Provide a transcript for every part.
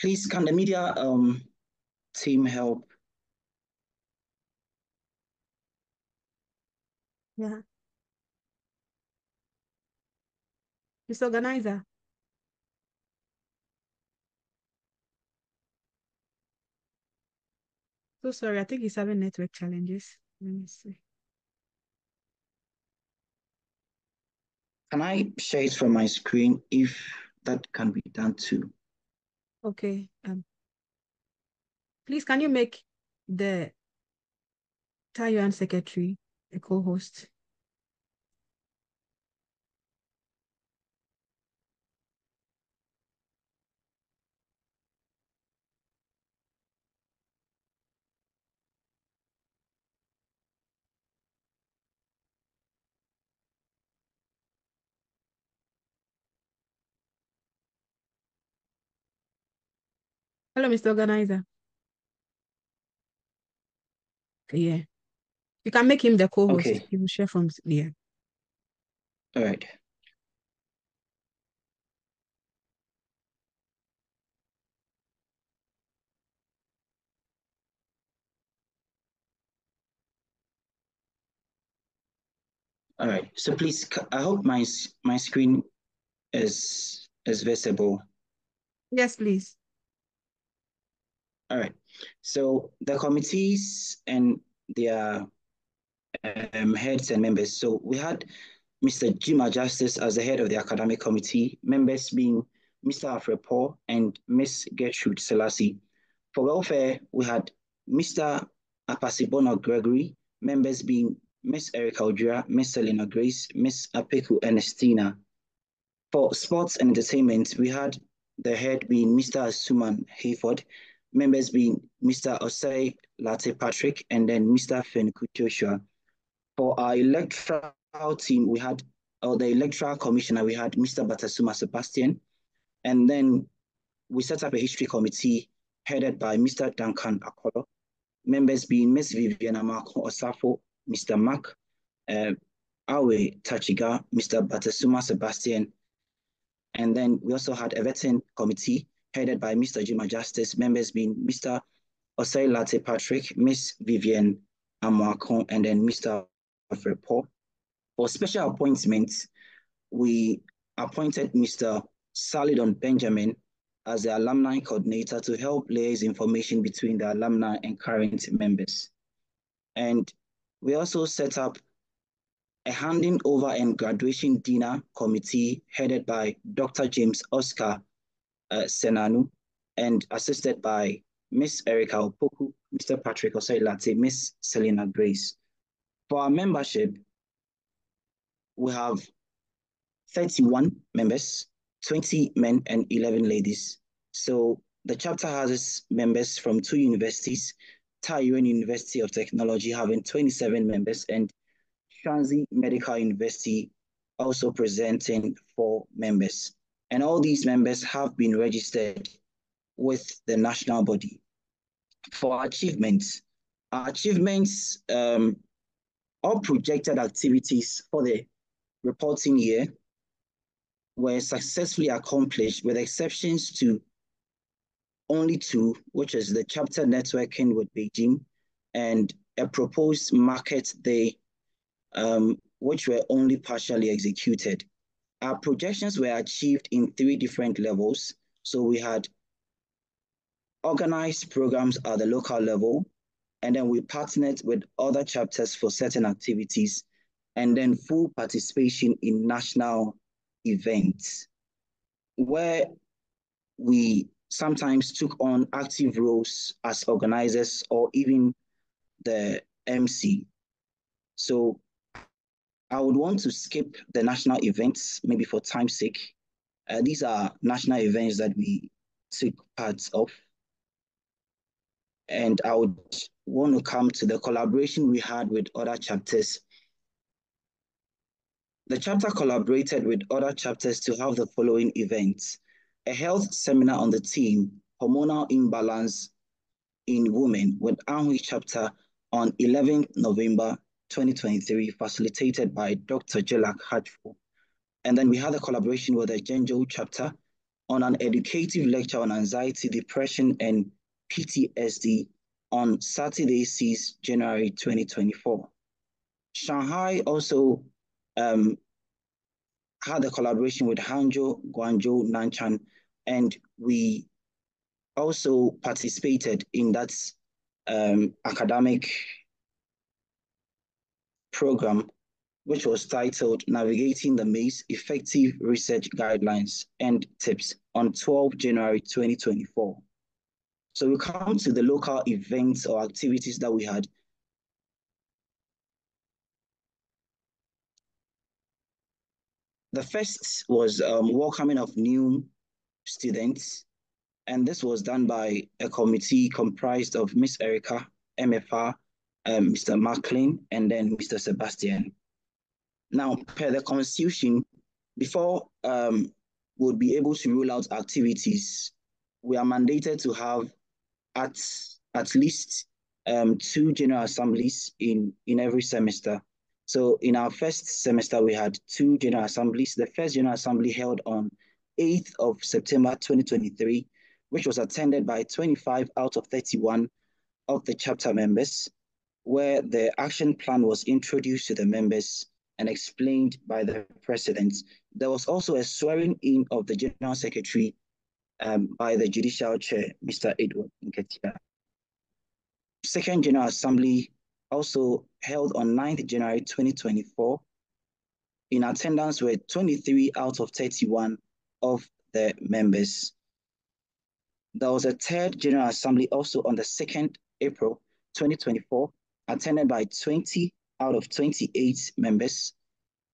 Please, can the media um, team help? Yeah. Mr. Organizer. So sorry, I think he's having network challenges. Let me see. Can I share it from my screen if that can be done too? Okay. Um, please, can you make the Taiyuan secretary a co-host? Hello, Mr. Organizer. Yeah. You can make him the co-host. Okay. He will share from there. All right. All right. So please, I hope my my screen is is visible. Yes, please. All right. So the committees and their um, heads and members. So we had Mr. Jima Justice as the head of the academic committee, members being Mr. Afrepo and Ms. Gertrude Selassie. For welfare, we had Mr. Apasibono Gregory, members being Miss Erica Odria, Miss Selena Grace, Miss Apeku Ernestina. For sports and entertainment, we had the head being Mr. Suman Hayford, members being Mr. Osei Latte Patrick, and then Mr. Fenku Joshua. For our electoral team, we had, or the electoral commissioner, we had Mr. Batasuma Sebastian, and then we set up a history committee headed by Mr. Duncan Akolo, members being Ms. Viviana Marco Osafo, Mr. Mark, uh, Awe Tachiga, Mr. Batasuma Sebastian, and then we also had a vetting committee headed by Mr. Jima Justice, members being Mr. Osei Latte Patrick, Ms. Vivian Amoakon, and then Mr. Afrepo. For special appointments, we appointed Mr. Salidon Benjamin as the alumni coordinator to help liaise information between the alumni and current members. And we also set up a handing over and graduation dinner committee headed by Dr. James Oscar uh, Senanu and assisted by Miss Erica Opoku, Mr. Patrick Osailate, Miss Selena Grace. For our membership, we have 31 members, 20 men and 11 ladies. So the chapter has members from two universities, Taiyuan University of Technology having 27 members and Shanxi Medical University also presenting four members. And all these members have been registered with the national body. For achievements, our achievements, um, projected activities for the reporting year were successfully accomplished with exceptions to only two, which is the chapter networking with Beijing and a proposed market day, um, which were only partially executed. Our projections were achieved in three different levels. So we had organized programs at the local level, and then we partnered with other chapters for certain activities, and then full participation in national events, where we sometimes took on active roles as organizers or even the MC. So I would want to skip the national events, maybe for time's sake. Uh, these are national events that we took part of. And I would want to come to the collaboration we had with other chapters. The chapter collaborated with other chapters to have the following events. A health seminar on the theme, hormonal imbalance in women with Anhui chapter on 11th November 2023, facilitated by Dr. Jelak Hajfo. And then we had a collaboration with the Genjo chapter on an educative lecture on anxiety, depression, and PTSD on Saturday, 6 January 2024. Shanghai also um, had a collaboration with Hangzhou, Guangzhou, Nanshan, and we also participated in that um, academic program, which was titled Navigating the Maze, Effective Research Guidelines and Tips on 12 January 2024. So we come to the local events or activities that we had. The first was um, welcoming of new students, and this was done by a committee comprised of Miss Erica, MFR, um, Mr. Macklin, and then Mr. Sebastian. Now, per the constitution, before um, we'll be able to rule out activities, we are mandated to have at, at least um, two general assemblies in, in every semester. So in our first semester, we had two general assemblies. The first general assembly held on 8th of September 2023, which was attended by 25 out of 31 of the chapter members where the action plan was introduced to the members and explained by the president. There was also a swearing in of the general secretary um, by the judicial chair, Mr. Edward Nketia. Second General Assembly also held on 9th January 2024. In attendance were 23 out of 31 of the members. There was a third General Assembly also on the 2nd April 2024 attended by 20 out of 28 members.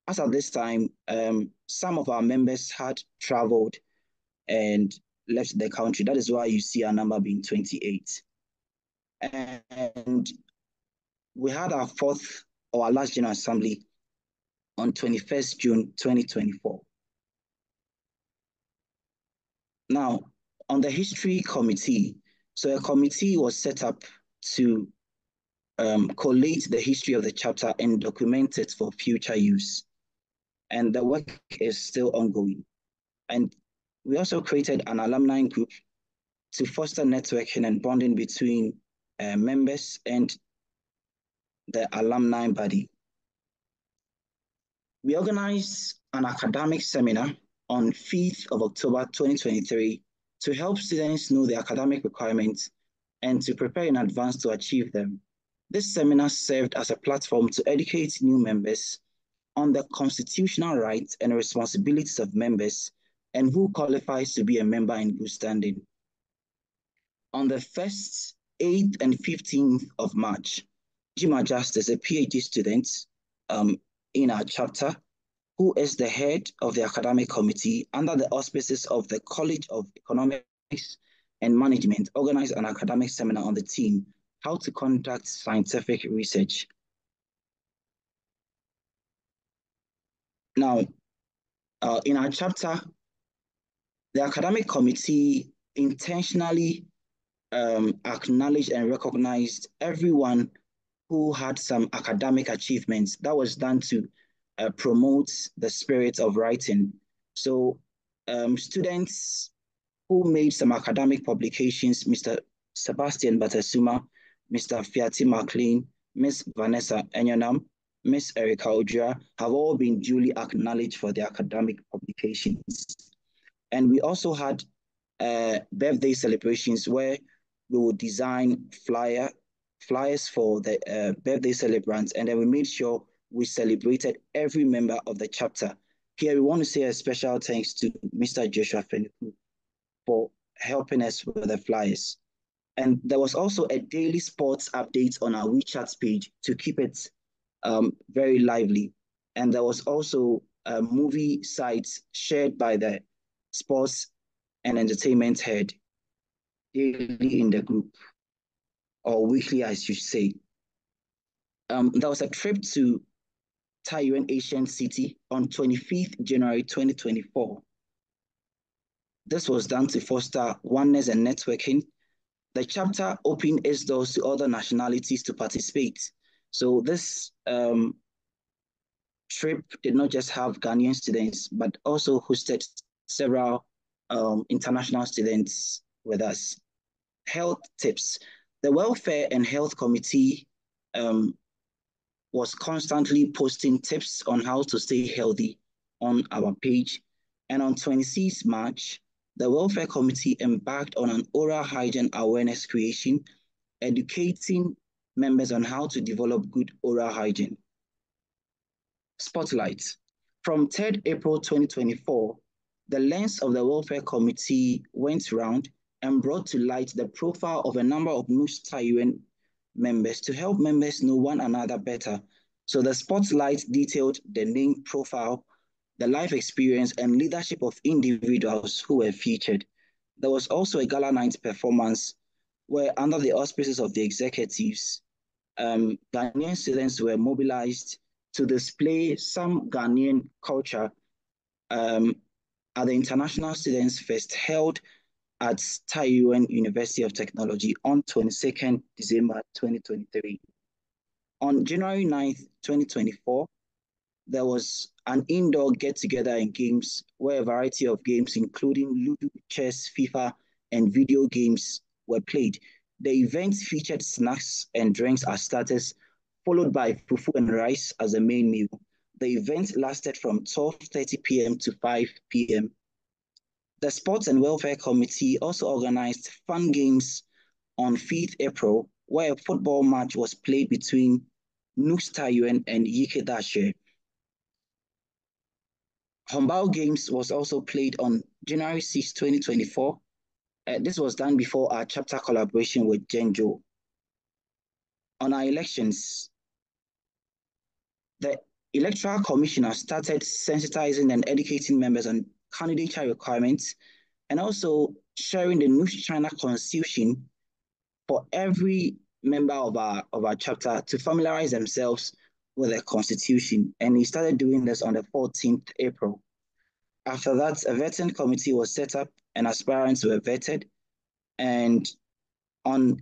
As at this time, um, some of our members had traveled and left the country. That is why you see our number being 28. And we had our fourth or our last General Assembly on 21st June 2024. Now, on the History Committee, so a committee was set up to um, collate the history of the chapter and document it for future use. And the work is still ongoing. And we also created an alumni group to foster networking and bonding between uh, members and the alumni body. We organized an academic seminar on 5th of October 2023 to help students know the academic requirements and to prepare in advance to achieve them. This seminar served as a platform to educate new members on the constitutional rights and responsibilities of members and who qualifies to be a member in good standing. On the 1st, 8th, and 15th of March, Jima Justice, a PhD student um, in our chapter, who is the head of the academic committee under the auspices of the College of Economics and Management, organized an academic seminar on the theme how to conduct scientific research. Now, uh, in our chapter, the academic committee intentionally um, acknowledged and recognized everyone who had some academic achievements. That was done to uh, promote the spirit of writing. So um, students who made some academic publications, Mr. Sebastian Batasuma, Mr. Fiati McLean, Ms. Vanessa Enyonam, Ms. Erica Ojua have all been duly acknowledged for their academic publications. And we also had uh, birthday celebrations where we would design flyer flyers for the uh, birthday celebrants, and then we made sure we celebrated every member of the chapter. Here, we want to say a special thanks to Mr. Joshua Feniku for helping us with the flyers. And there was also a daily sports update on our WeChat page to keep it um, very lively. And there was also a movie sites shared by the sports and entertainment head daily in the group, or weekly, I should say. Um, there was a trip to Taiyuan Ancient City on 25th January 2024. This was done to foster oneness and networking the chapter opened its doors to other nationalities to participate. So this um, trip did not just have Ghanaian students, but also hosted several um, international students with us. Health tips. The Welfare and Health Committee um, was constantly posting tips on how to stay healthy on our page. And on 26 March, the Welfare Committee embarked on an oral hygiene awareness creation, educating members on how to develop good oral hygiene. Spotlight. From 3rd April 2024, the lens of the Welfare Committee went round and brought to light the profile of a number of NUGS Taiyuan members to help members know one another better. So the spotlight detailed the name profile, the life experience, and leadership of individuals who were featured. There was also a gala night performance where, under the auspices of the executives, um, Ghanaian students were mobilized to display some Ghanaian culture um, at the International Students Fest held at Taiyuan University of Technology on 22nd December 2023. On January 9th, 2024, there was an indoor get-together and games where a variety of games, including Ludo, chess, FIFA, and video games were played. The event featured snacks and drinks as starters, followed by fufu and rice as a main meal. The event lasted from 12.30 p.m. to 5 p.m. The Sports and Welfare Committee also organized fun games on 5th April, where a football match was played between NUGS Taiyuan and Yike Dashe. Hombao Games was also played on January 6, 2024. Uh, this was done before our chapter collaboration with Genjo. On our elections, the Electoral Commissioner started sensitizing and educating members on candidature requirements and also sharing the New China Constitution for every member of our, of our chapter to familiarize themselves with the Constitution. And he started doing this on the 14th April. After that, a vetting committee was set up and aspirants were vetted. And on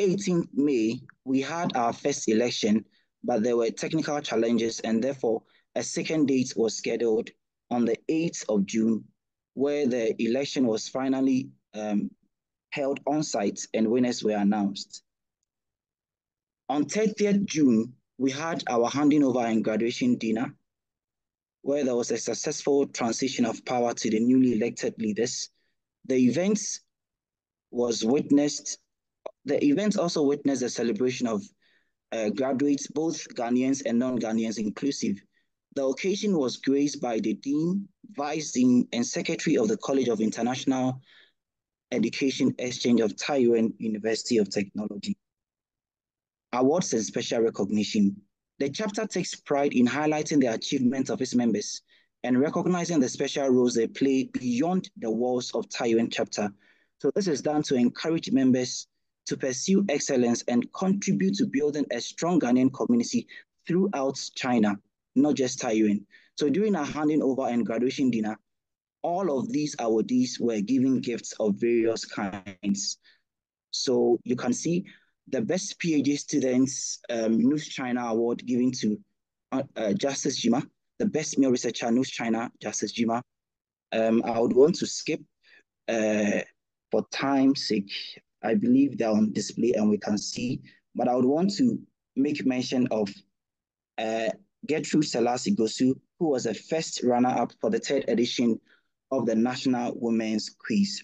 18th May, we had our first election but there were technical challenges and therefore a second date was scheduled on the 8th of June, where the election was finally um, held on site and winners were announced. On 30th June, we had our handing over and graduation dinner, where there was a successful transition of power to the newly elected leaders. The event was witnessed, the event also witnessed the celebration of uh, graduates, both Ghanaians and non-Ghanaians inclusive. The occasion was graced by the Dean, Vice Dean, and Secretary of the College of International Education Exchange of Taiyuan University of Technology. Awards and special recognition. The chapter takes pride in highlighting the achievements of its members and recognizing the special roles they play beyond the walls of Taiyuan chapter. So this is done to encourage members to pursue excellence and contribute to building a strong Ghanaian community throughout China, not just Taiyuan. So during our handing over and graduation dinner, all of these awardees were given gifts of various kinds. So you can see the best PhD students um, NUGS China Award given to uh, uh, Justice Jima, the best male researcher NUGS China, Justice Jima. Um, I would want to skip uh, for time's sake. I believe they're on display and we can see, but I would want to make mention of uh, Gertrude Selassie Gosu, who was the first runner-up for the third edition of the National Women's Quiz.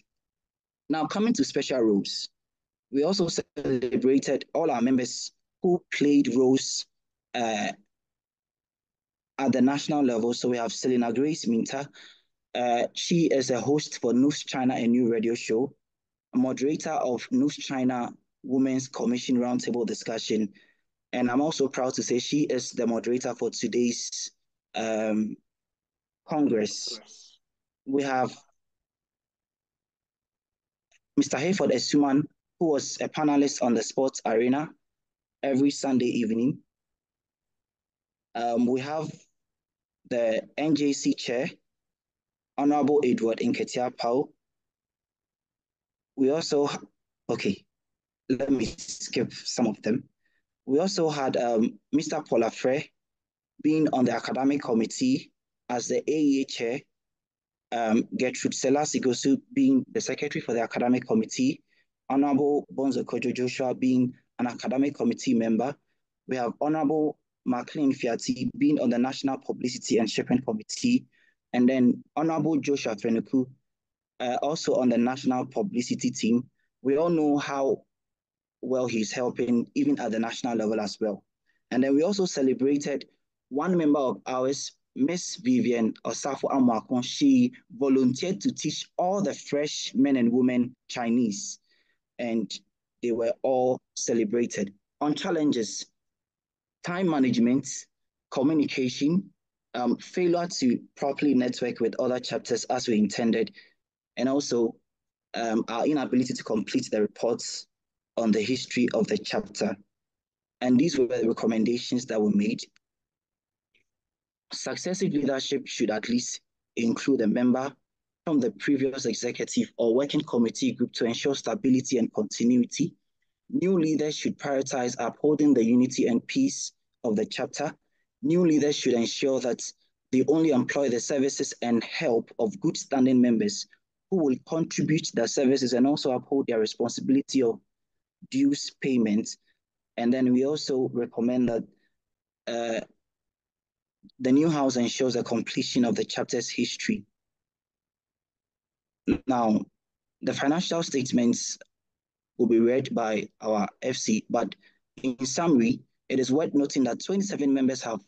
Now, coming to special roles, we also celebrated all our members who played roles uh, at the national level. So we have Selena Grace Minta. Uh, she is a host for NUGS China, a new radio show moderator of NUGS China Women's Commission Roundtable discussion. And I'm also proud to say she is the moderator for today's um, Congress. We have Mr. Hayford Esuman, who was a panelist on the sports arena every Sunday evening. Um, we have the NJC chair, Honorable Edward Inketia Pau, we also, okay, let me skip some of them. We also had um, Mr. Paula Frey being on the academic committee as the AEA chair, um, Gertrude Selassie being the secretary for the academic committee, Honorable Bonzo Kojo Joshua being an academic committee member. We have Honorable Maclean Fiati being on the National Publicity and Shipping Committee, and then Honorable Joshua Fenuku uh, also on the National Publicity team. We all know how well he's helping, even at the national level as well. And then we also celebrated one member of ours, Miss Vivian Osafo Amakon. She volunteered to teach all the fresh men and women Chinese, and they were all celebrated. On challenges, time management, communication, um, failure to properly network with other chapters as we intended, and also um, our inability to complete the reports on the history of the chapter. And these were the recommendations that were made. Successive leadership should at least include a member from the previous executive or working committee group to ensure stability and continuity. New leaders should prioritize upholding the unity and peace of the chapter. New leaders should ensure that they only employ the services and help of good standing members who will contribute their services and also uphold their responsibility of dues payment. And then we also recommend that uh, the new house ensures the completion of the chapter's history. Now, the financial statements will be read by our FC, but in summary, it is worth noting that 27 members have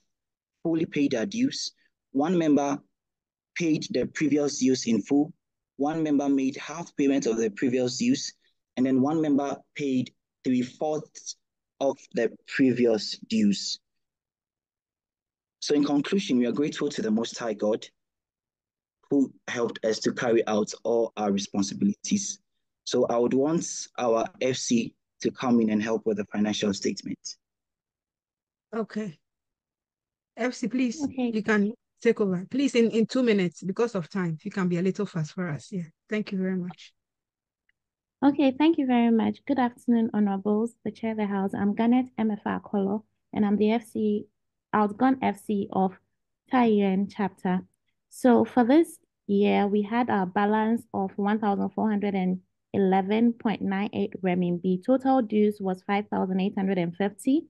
fully paid their dues. One member paid the previous dues in full. One member made half payment of the previous dues and then one member paid three-fourths of the previous dues. So in conclusion, we are grateful to the Most High God who helped us to carry out all our responsibilities. So I would want our FC to come in and help with the financial statement. Okay. FC, please, okay. you can take over. Please, in, in two minutes, because of time, you can be a little fast for us. Yeah, thank you very much. Okay, thank you very much. Good afternoon, honorables, the chair of the house. I'm Garnet MFA Kolo, and I'm the FC, outgone FC of Taiyuan chapter. So for this year, we had a balance of 1,411.98 renminbi. Total dues was 5,850.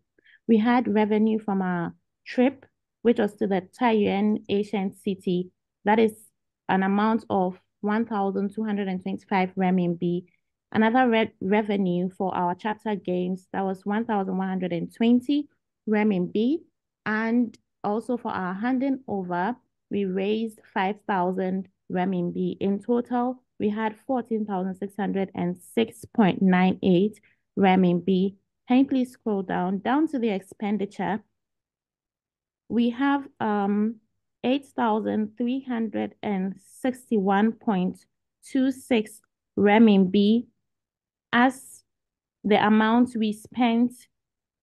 We had revenue from our trip, which was to the Taiyuan ancient city. That is an amount of 1,225 renminbi Another re revenue for our chapter games, that was 1,120 renminbi. And also for our handing over, we raised 5,000 renminbi. In total, we had 14,606.98 renminbi. Can you please scroll down, down to the expenditure? We have um 8,361.26 renminbi as the amount we spent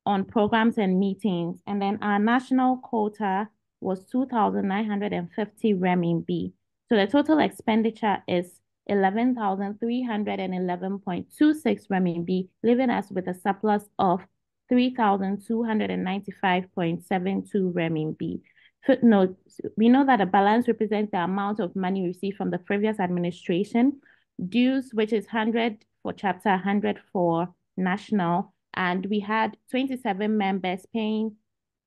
on programs and meetings. And then our national quota was 2,950 renminbi. So the total expenditure is 11,311.26 renminbi, leaving us with a surplus of 3,295.72 renminbi. Footnote, we know that a balance represents the amount of money received from the previous administration. Dues, which is 100 for chapter 100 for national. And we had 27 members paying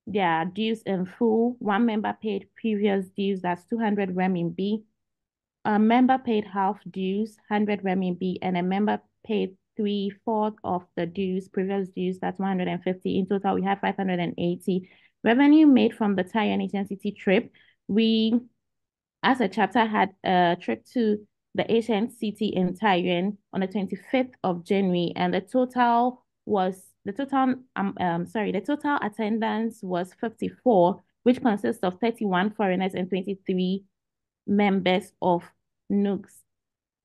their dues in full. One member paid previous dues, that's 200 renminbi. A member paid half dues, 100 renminbi, and a member paid three-fourths of the dues, previous dues, that's 150. In total, we have 580. Revenue made from the Taiyuan Ancient trip, we, as a chapter, had a trip to the ancient city in Taiyuan on the 25th of January, and the total was the total um, um sorry the total attendance was 54, which consists of 31 foreigners and 23 members of NUGS.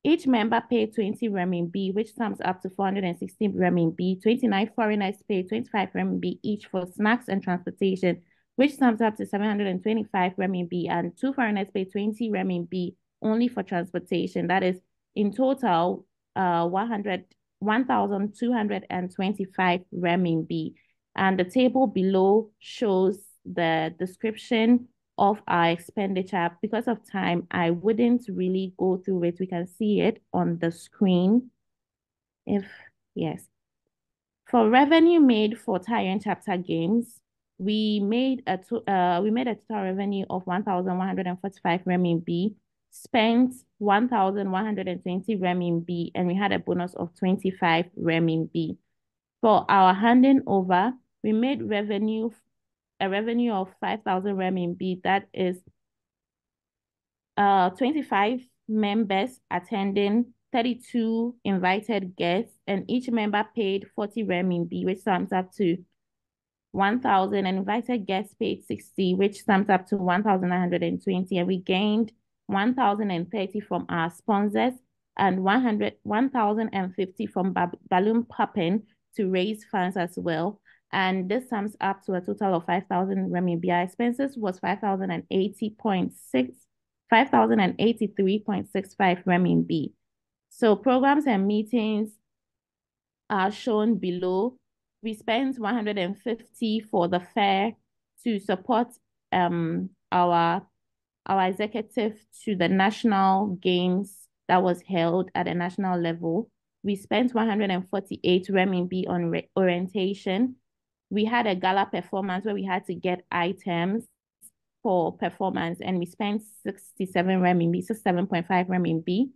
Each member paid 20 renminbi, which sums up to 416 renminbi. 29 foreigners paid 25 renminbi each for snacks and transportation, which sums up to 725 renminbi, and two foreigners paid 20 renminbi only for transportation. That is in total uh 100 1,225 renminbi. And the table below shows the description of our expenditure. Because of time, I wouldn't really go through it. We can see it on the screen. If, yes. For revenue made for Taiyuan chapter games, we made a to, uh, we made a total revenue of 1,145 renminbi, spent 1,120 renminbi, and we had a bonus of 25 renminbi. For our handing over, we made revenue a revenue of 5,000 renminbi. That is uh 25 members attending, 32 invited guests, and each member paid 40 renminbi, which sums up to 1,000 and invited guests paid 60, which sums up to 1,920. And we gained 1,030 from our sponsors and 100, 1,050 from ba balloon popping to raise funds as well. And this sums up to a total of 5,000 renminbi. Our expenses was 5,080.6, 5,083.65 renminbi. So programs and meetings are shown below. We spent 150 for the fair to support um, our, our executive to the national games that was held at a national level. We spent 148 renminbi on orientation we had a gala performance where we had to get items for performance and we spent 67 renminbi, so 7.5 renminbi.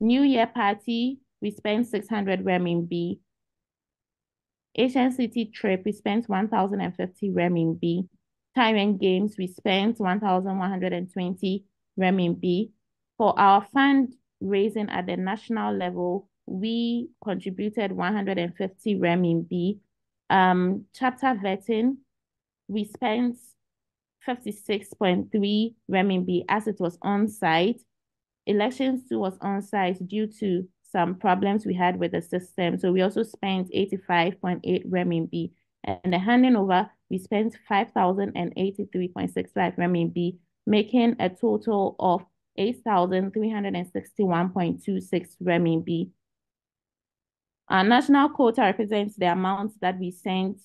New Year party, we spent 600 renminbi. Ancient City trip, we spent 1,050 renminbi. Taiyuan Games, we spent 1,120 renminbi. For our fundraising at the national level, we contributed 150 renminbi um, chapter vetting, we spent 56.3 renminbi as it was on site. Elections too was on site due to some problems we had with the system. So we also spent 85.8 renminbi. And the handing over, we spent 5,083.65 renminbi, making a total of 8,361.26 renminbi our national quota represents the amount that we sent,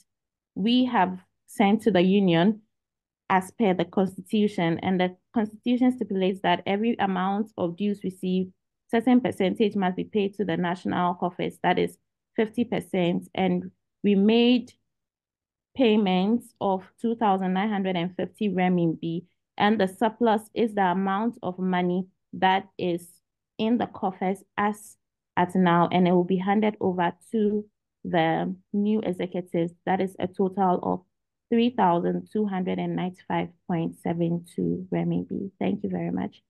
we have sent to the union as per the constitution. And the constitution stipulates that every amount of dues received, certain percentage must be paid to the national office, that is 50%. And we made payments of 2,950 renminbi, and the surplus is the amount of money that is in the coffers as at now, and it will be handed over to the new executives. That is a total of 3,295.72 renminbi. Thank you very much.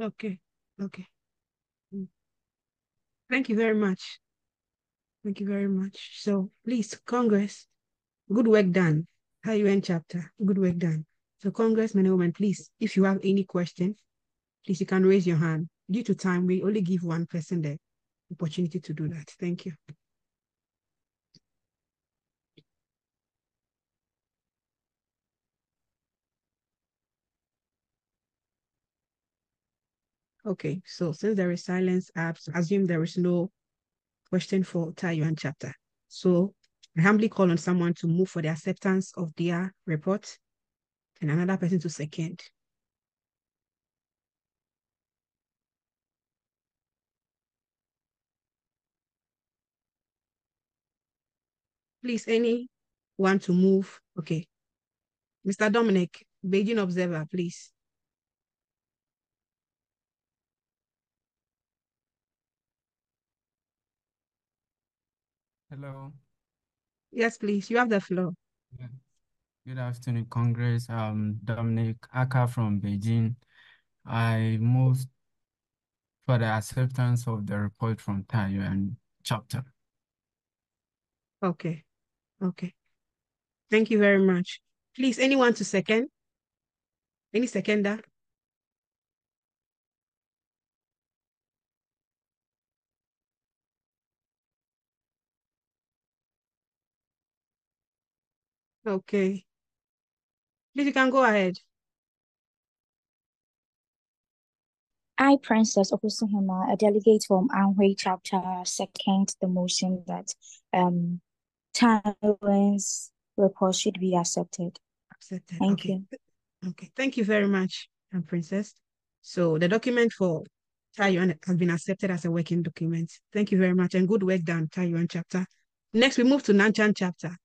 Okay, okay. Mm. Thank you very much. Thank you very much. So please, Congress, good work done. Taiyuan chapter, good work done. So Congressman and woman, please, if you have any question, please, you can raise your hand due to time, we only give one person the opportunity to do that. Thank you. Okay, so since there is silence, I assume there is no question for Taiyuan chapter. So I humbly call on someone to move for the acceptance of their report and another person to second. Please, any want to move? Okay. Mr. Dominic, Beijing Observer, please. Hello. Yes, please. You have the floor. Yeah. Good afternoon, Congress. Um, Dominic Aka from Beijing. I moved for the acceptance of the report from Taiyuan chapter. Okay. Okay. Thank you very much. Please, anyone to second? Any seconder? Okay. Please, you can go ahead. I, Princess Okusuhima, a delegate from Anhui chapter, second the motion that um Taiyuan's report should be accepted. Accepted. Thank okay. you. Okay, thank you very much, Princess. So the document for Taiyuan has been accepted as a working document. Thank you very much and good work done, Taiyuan chapter. Next, we move to Nanchang chapter.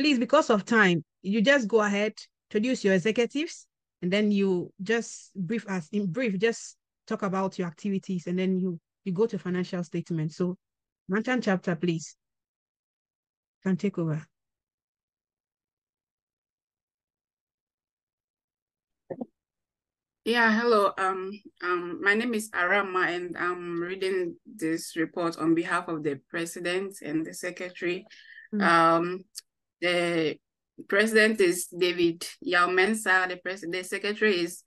Please, because of time, you just go ahead, introduce your executives, and then you just brief us in brief, just talk about your activities, and then you you go to financial statement. So, Nanchang chapter, please, can take over. Yeah, hello. Um, um, my name is Arama, and I'm reading this report on behalf of the president and the secretary. Mm. Um, the president is David Yaumensa. The president, the secretary is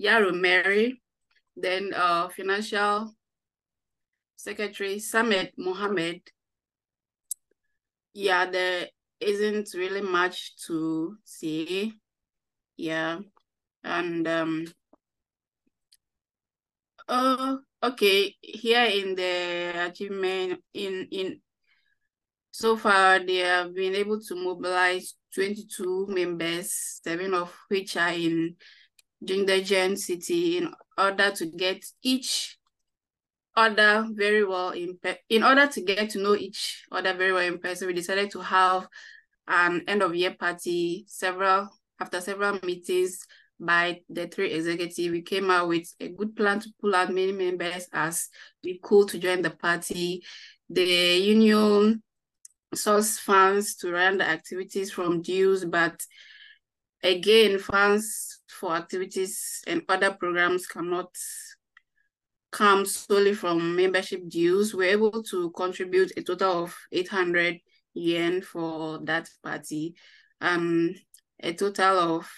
Yaro Mary. Then, uh, financial secretary Samet Mohammed. Yeah, there isn't really much to say. Yeah, and um, Oh, okay. Here in the achievement in in so far they have been able to mobilize 22 members, seven of which are in Jingdezhen city in order to get each other very well in in order to get to know each other very well in person, we decided to have an end of year party several after several meetings by the three executives, we came out with a good plan to pull out many members as we could to join the party. The union source funds to run the activities from dues, but again, funds for activities and other programs cannot come solely from membership dues. We're able to contribute a total of 800 yen for that party, um, a total of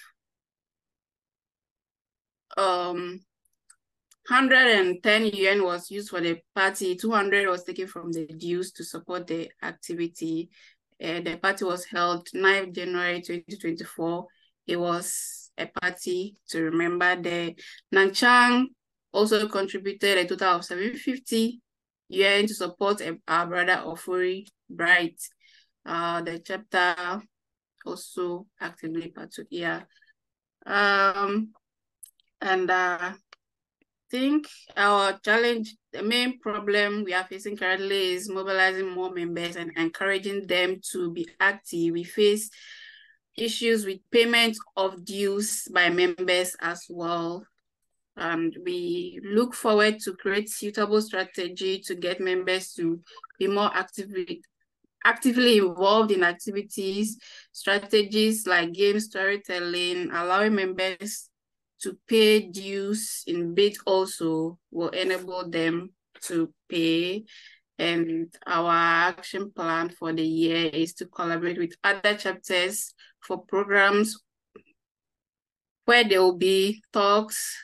um 110 yuan was used for the party, 200 was taken from the dues to support the activity. Uh, the party was held 9th January 2024. It was a party to remember the Nanchang also contributed a total of 750 yuan to support our brother Ofuri Bright. Uh, the chapter also actively partook. Yeah. Um, and uh, think our challenge, the main problem we are facing currently is mobilizing more members and encouraging them to be active. We face issues with payment of dues by members as well. And we look forward to create suitable strategy to get members to be more actively actively involved in activities, strategies like game storytelling, allowing members to pay dues in bid also will enable them to pay. And our action plan for the year is to collaborate with other chapters for programs where there will be talks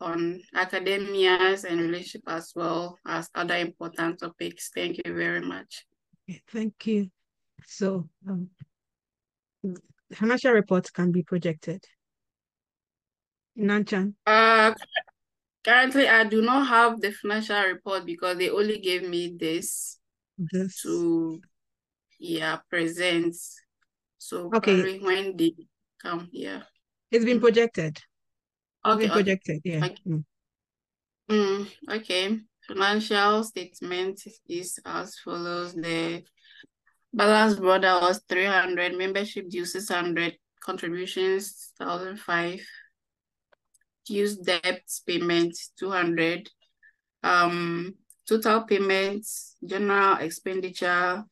on academias and relationship as well as other important topics. Thank you very much. Thank you. So um, financial reports can be projected. Nanchang? Uh, currently, I do not have the financial report because they only gave me this, this. to yeah present. So okay. when they come here, it's been projected. Okay, been projected. Okay. Yeah. Okay. Mm. Mm, okay. Financial statement is as follows. The balance border was 300, membership due 600, contributions 1005, use debt payment 200 um total payments general expenditure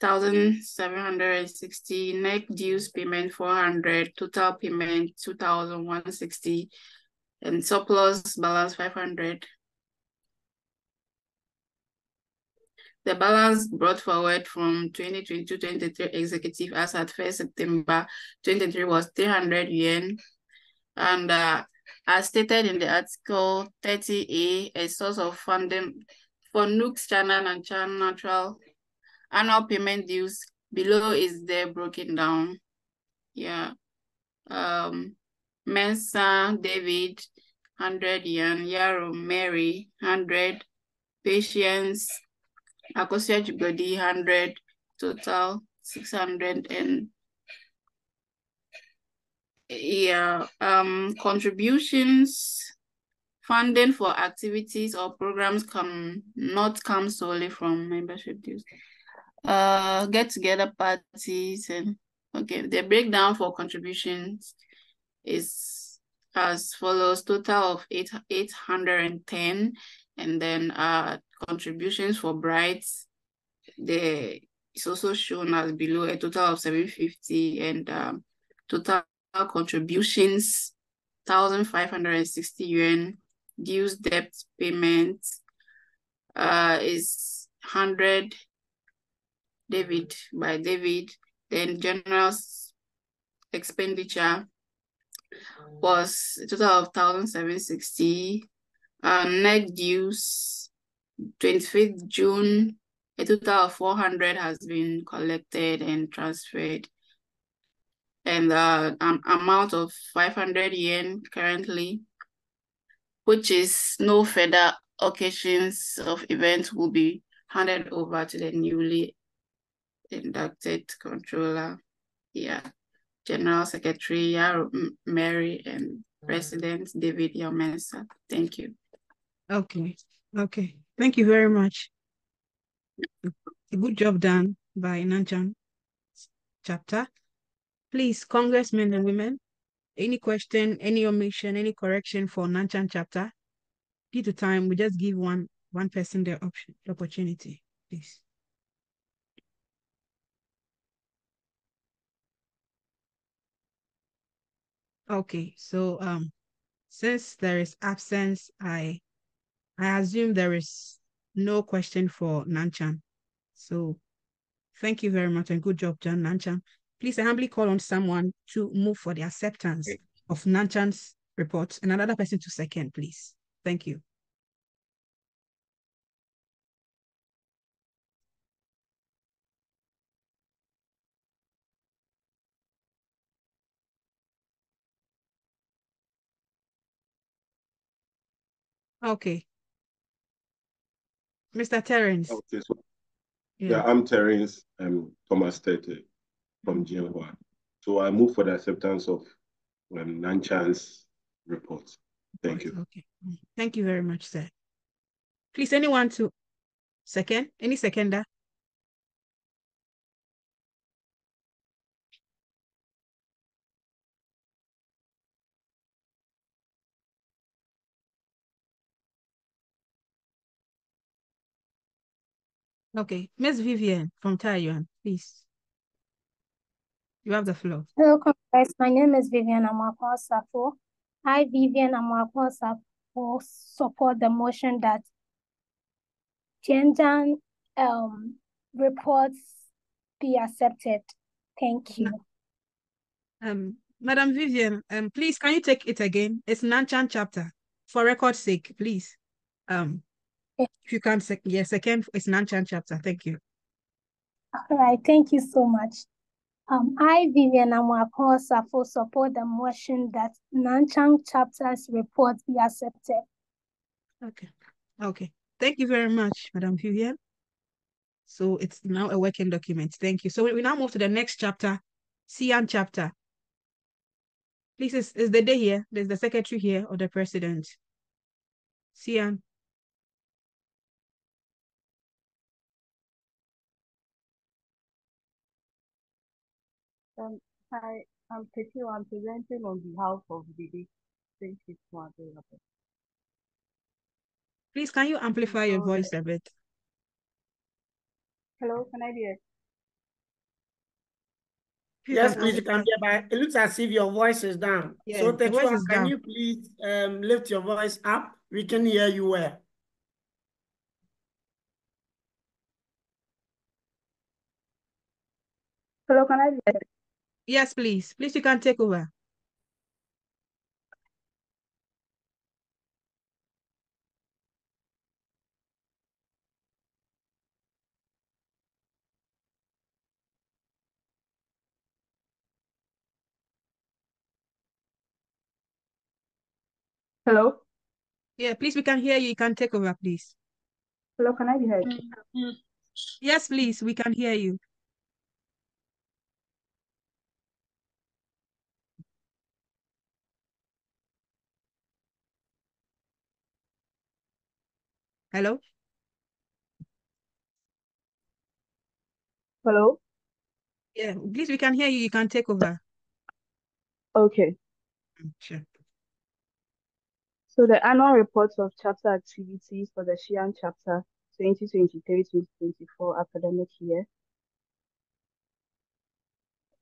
1760 net dues payment 400 total payment 2160 and surplus balance 500 The balance brought forward from 2022-23 executive as at 1st September 2023 was 300 yen. And uh, as stated in the article 30A, a source of funding for Nooks Channel and Channel Natural annual payment dues below is there broken down. Yeah. Um, Mensa, David, 100 yen, Yaro, Mary, 100, Patience, Akosia Jibodi, 100, total 600 and Yeah, um, contributions, funding for activities or programs come not come solely from membership dues. Uh, get together parties and okay, the breakdown for contributions is as follows: total of eight eight hundred and ten, and then uh contributions for brides. The is also shown as below a total of seven fifty and um total contributions, 1,560 yuan, dues debt payment uh, is 100 David by David, then general expenditure was a total of 1,760, uh, net dues 25th June, a total of 400 has been collected and transferred and the um, amount of 500 yen currently, which is no further occasions of events will be handed over to the newly inducted controller. Yeah, General Secretary Mary and President David Yomensa. Thank you. Okay, okay. Thank you very much. Good job done by Nanchang chapter. Please, congressmen and women, any question, any omission, any correction for Nanchang chapter? Due to time, we just give one one person the option, the opportunity, please. Okay, so um, since there is absence, I I assume there is no question for Nanchang. So thank you very much and good job, John Nanchang. Please, I humbly call on someone to move for the acceptance of Nanchang's report and another person to second, please. Thank you. Okay. Mr. Terence. Okay, so, yeah. yeah, I'm Terence. I'm Thomas Tete from GLY. So I move for the acceptance of um, Nanchang's report. Thank you. Okay. Thank you very much, sir. Please, anyone to second? Any seconder? Okay, Miss Vivian from Taiyuan, please. You have the floor. Hello, Congress. My name is Vivian Amakwa Safo. I, Vivian Amakwa Safo, support the motion that gender um, reports be accepted. Thank you. Um, Madam Vivian, um, please, can you take it again? It's Nanchang chapter. For record's sake, please. Um, if you can, sec yeah, second, it's Nanchang chapter. Thank you. All right, thank you so much. Um, I, Vivian Amakwa Safo support the motion that Nanchang chapter's report be accepted. Okay. Okay. Thank you very much, Madam Vivian. So it's now a working document. Thank you. So we now move to the next chapter, Xi'an chapter. Please, is, is the day here? There's the secretary here or the president? Xi'an. Um, hi, I'm Titi. I'm presenting on behalf of the Thank you for available. Please, can you amplify your voice a bit? Hello, can I be heard? Yes, please, you can hear, but it looks as if your voice is down. Yeah, so, Tetua, can down. you please um, lift your voice up? We can hear you well. Hello, can I be heard? Yes, please. Please, you can take over. Hello? Yeah, please, we can hear you. You can take over, please. Hello, can I be heard? Mm-hmm. Yes, please, we can hear you. Hello? Hello? Yeah, please, we can hear you. You can take over. Okay. Mm, sure. So the annual reports of chapter activities for the Xi'an chapter 2023-2024 academic year.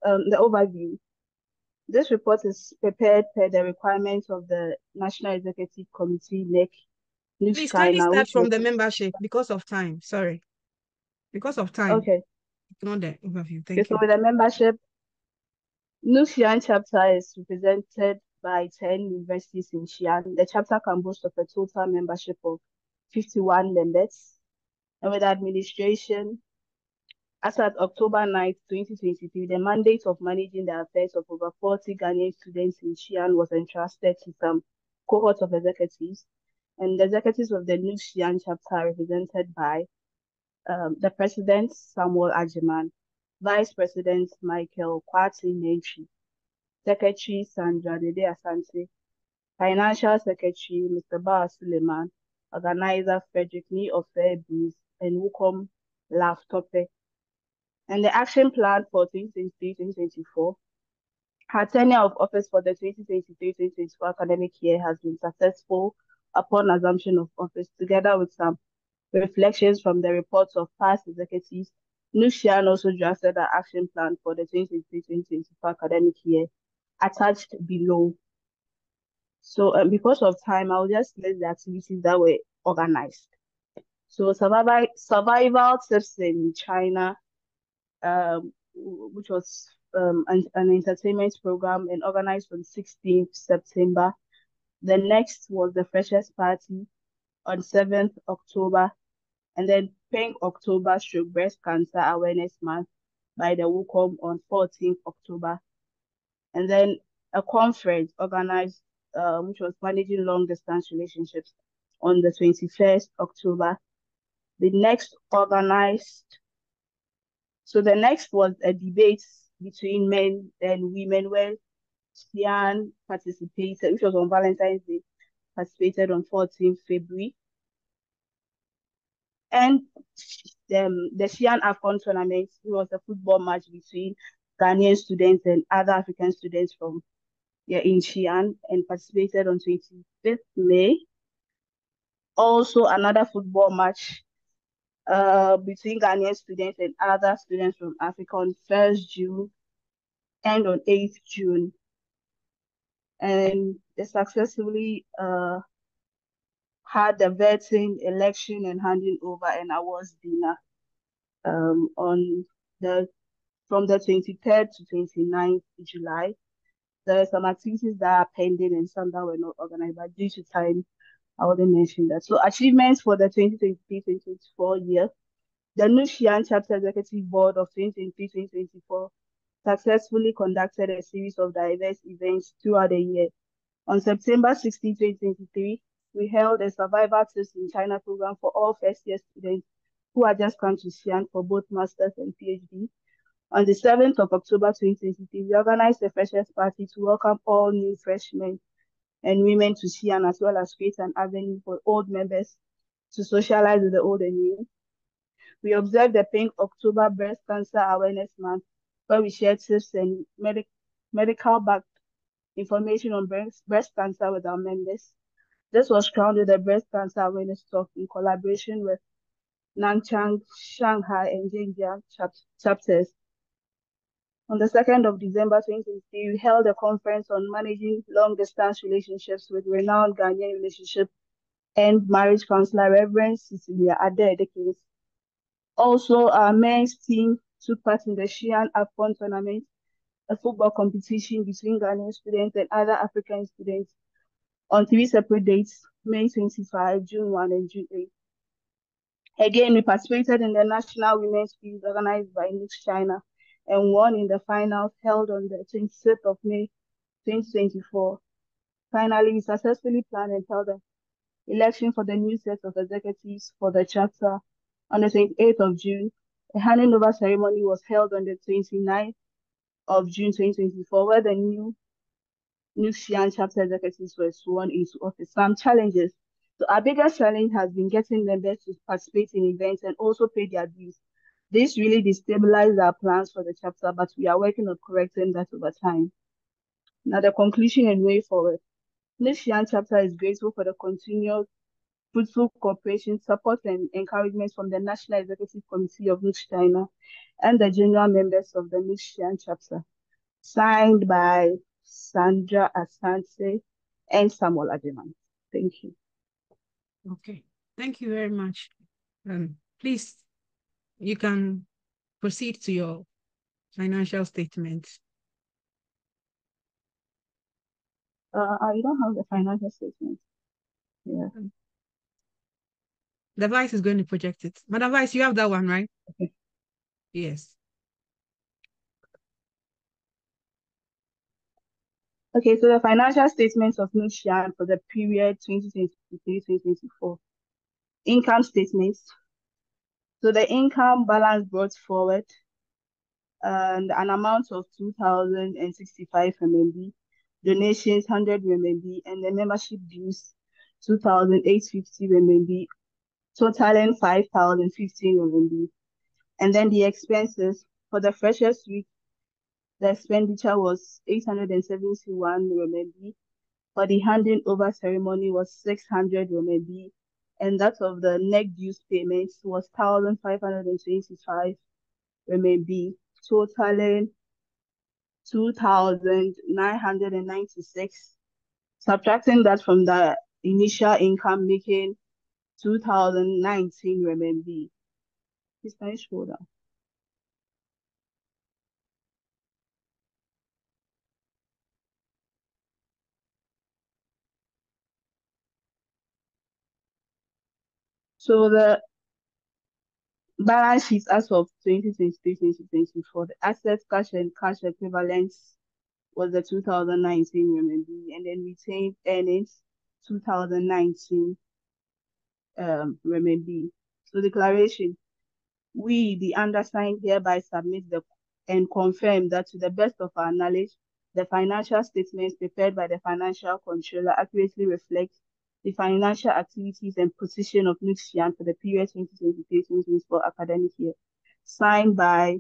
Um, the overview. This report is prepared per the requirements of the National Executive Committee, NEC, Please kindly start from the membership because of time. Sorry. Because of time. Okay. Ignore the overview. Thank okay, you. So with the membership, New Xi'an chapter is represented by 10 universities in Xi'an. The chapter can boast of a total membership of 51 members. And with administration, as at October 9, 2023, the mandate of managing the affairs of over 40 Ghanaian students in Xi'an was entrusted to some cohort of executives. And the executives of the New Xi'an chapter are represented by um, the President, Samuel Agyeman, Vice President Michael Kwati Nentwi, Secretary Sandra Dede Asante, Financial Secretary Mr. Bar Suleiman, Organizer Frederick Ni Ofe and Wukom Laftope. And the action plan for 2023-2024, her tenure of office for the 2023-2024 academic year has been successful upon assumption of office, together with some reflections from the reports of past executives. New Xi'an also drafted an action plan for the 2023-2024 academic year, attached below. So um, because of time, I'll just list the activities that were organized. So survival, survival tips in China, um, which was um, an, an entertainment program and organized on 16th September. The next was the Freshers Party on 7th October, and then Pink October stroke Breast Cancer Awareness Month by the WOCOM on 14th October and then a conference organized, uh, which was managing long distance relationships on the 21st October. The next organized, so the next was a debate between men and women where Xi'an participated, which was on Valentine's Day, participated on 14th February. And um, the Xi'an AFCON tournament, it was a football match between Ghanaian students and other African students from yeah, in Xi'an and participated on 25th May. Also, another football match uh, between Ghanaian students and other students from Africa on 1st June and on 8th June. And they successfully uh, had the vetting, election, and handing over an awards dinner um, on the from the 23rd to 29th July. There are some activities that are pending and some that were not organized, but due to time, I wouldn't mention that. So achievements for the 2023-2024 year. The New Xi'an Chapter Executive Board of 2023-2024 successfully conducted a series of diverse events throughout the year. On September 16, 2023, we held a survival tips in China program for all first year students who had just come to Xi'an for both masters and PhD. On the 7th of October 2023, we organized a freshers party to welcome all new freshmen and women to Xi'an, as well as create an avenue for old members to socialize with the old and new. We observed the Pink October Breast Cancer Awareness Month, where we shared tips and medic medical backed information on breast, breast cancer with our members. This was crowned with a breast cancer awareness talk in collaboration with Nanchang, Shanghai, and Zhenjiang chap chapters on the 2nd of December 2023, we held a conference on managing long distance relationships with renowned Ghanaian relationship and marriage counselor Reverend Cecilia Adedekins. Also, our men's team took part in the Xi'an AFCON tournament, a football competition between Ghanaian students and other African students on three separate dates, May 25, June 1, and June 8. Again, we participated in the National Women's Quiz organized by NUGS China and won in the finals held on the 26th of May 2024. Finally, we successfully planned and held the election for the new set of executives for the chapter on the 28th of June. A handing over ceremony was held on the 29th of June 2024, where the new New Xi'an chapter executives were sworn into office. Some challenges. So our biggest challenge has been getting members to participate in events and also pay their dues. This really destabilized our plans for the chapter, but we are working on correcting that over time. Now, the conclusion and way forward. New Xi'an chapter is grateful for the continued fruitful cooperation, support, and encouragement from the National Executive Committee of NUG China and the general members of the NUG Xi'an chapter. Signed by Sandra Asante and Samuel Ademan. Thank you. Okay, thank you very much. Um, please, you can proceed to your financial statement. Uh, I don't have the financial statement. Yeah. The vice is going to project it. Madam Vice, you have that one, right? Okay. Yes. Okay, so the financial statements of Xi'an for the period 2023-2024. Income statements. So the income balance brought forward and an amount of 2,065 RMB, donations 100 RMB, and the membership dues 2,850 RMB, totaling 5,015 RMB. And then the expenses for the freshers week the expenditure was 871 RMB. For the handing over ceremony was 600 RMB. And that of the NEC dues payments was 1,525 RMB, totaling 2,996. Subtracting that from the initial income, making 2,019 RMB. Please can you scroll? So the balance sheet as of 2023-2024, the assets, cash and cash equivalents was the 2019 RMB, and then retained earnings 2019 um, RMB. So declaration, we, the undersigned, hereby submit the and confirm that to the best of our knowledge, the financial statements prepared by the financial controller accurately reflect the financial activities and position of NUGS Xi'an for the period 2023-2024 academic year, signed by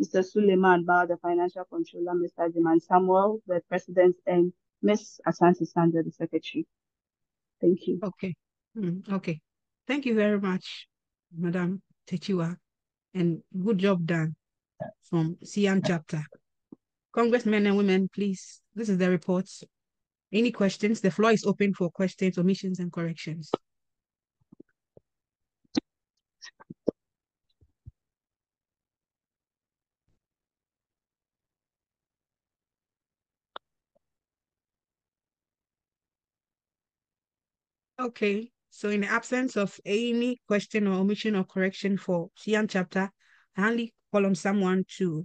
Mr. Suleiman Ba, the financial controller, Mr. Jaman Samuel, the president, and Ms. Asante Sandra, the secretary. Thank you. Okay. Mm, okay. Thank you very much, Madam Techiwa, and good job done from Xi'an chapter. Congressmen and women, please, this is the report any questions? The floor is open for questions, omissions, and corrections. Okay, so in the absence of any question or omission or correction for Xi'an chapter, I only call on someone to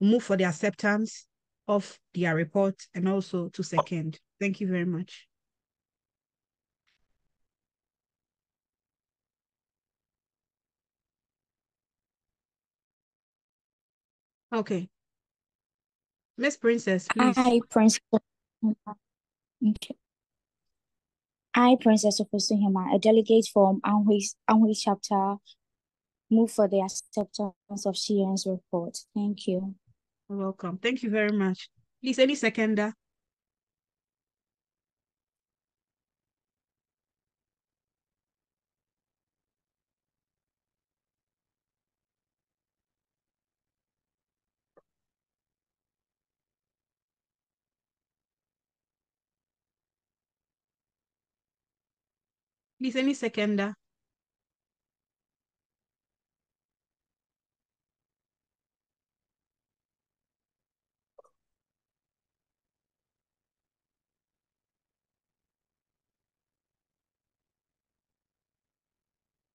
move for the acceptance of their report and also to second. Thank you very much. Okay. Miss Princess, please. I, Princess. Okay. I, Princess Ofosuhima, a delegate from Anhui, Anhui chapter, move for the acceptance of Xi'an's report. Thank you. welcome. Thank you very much. Please, any seconder? Please, any seconder?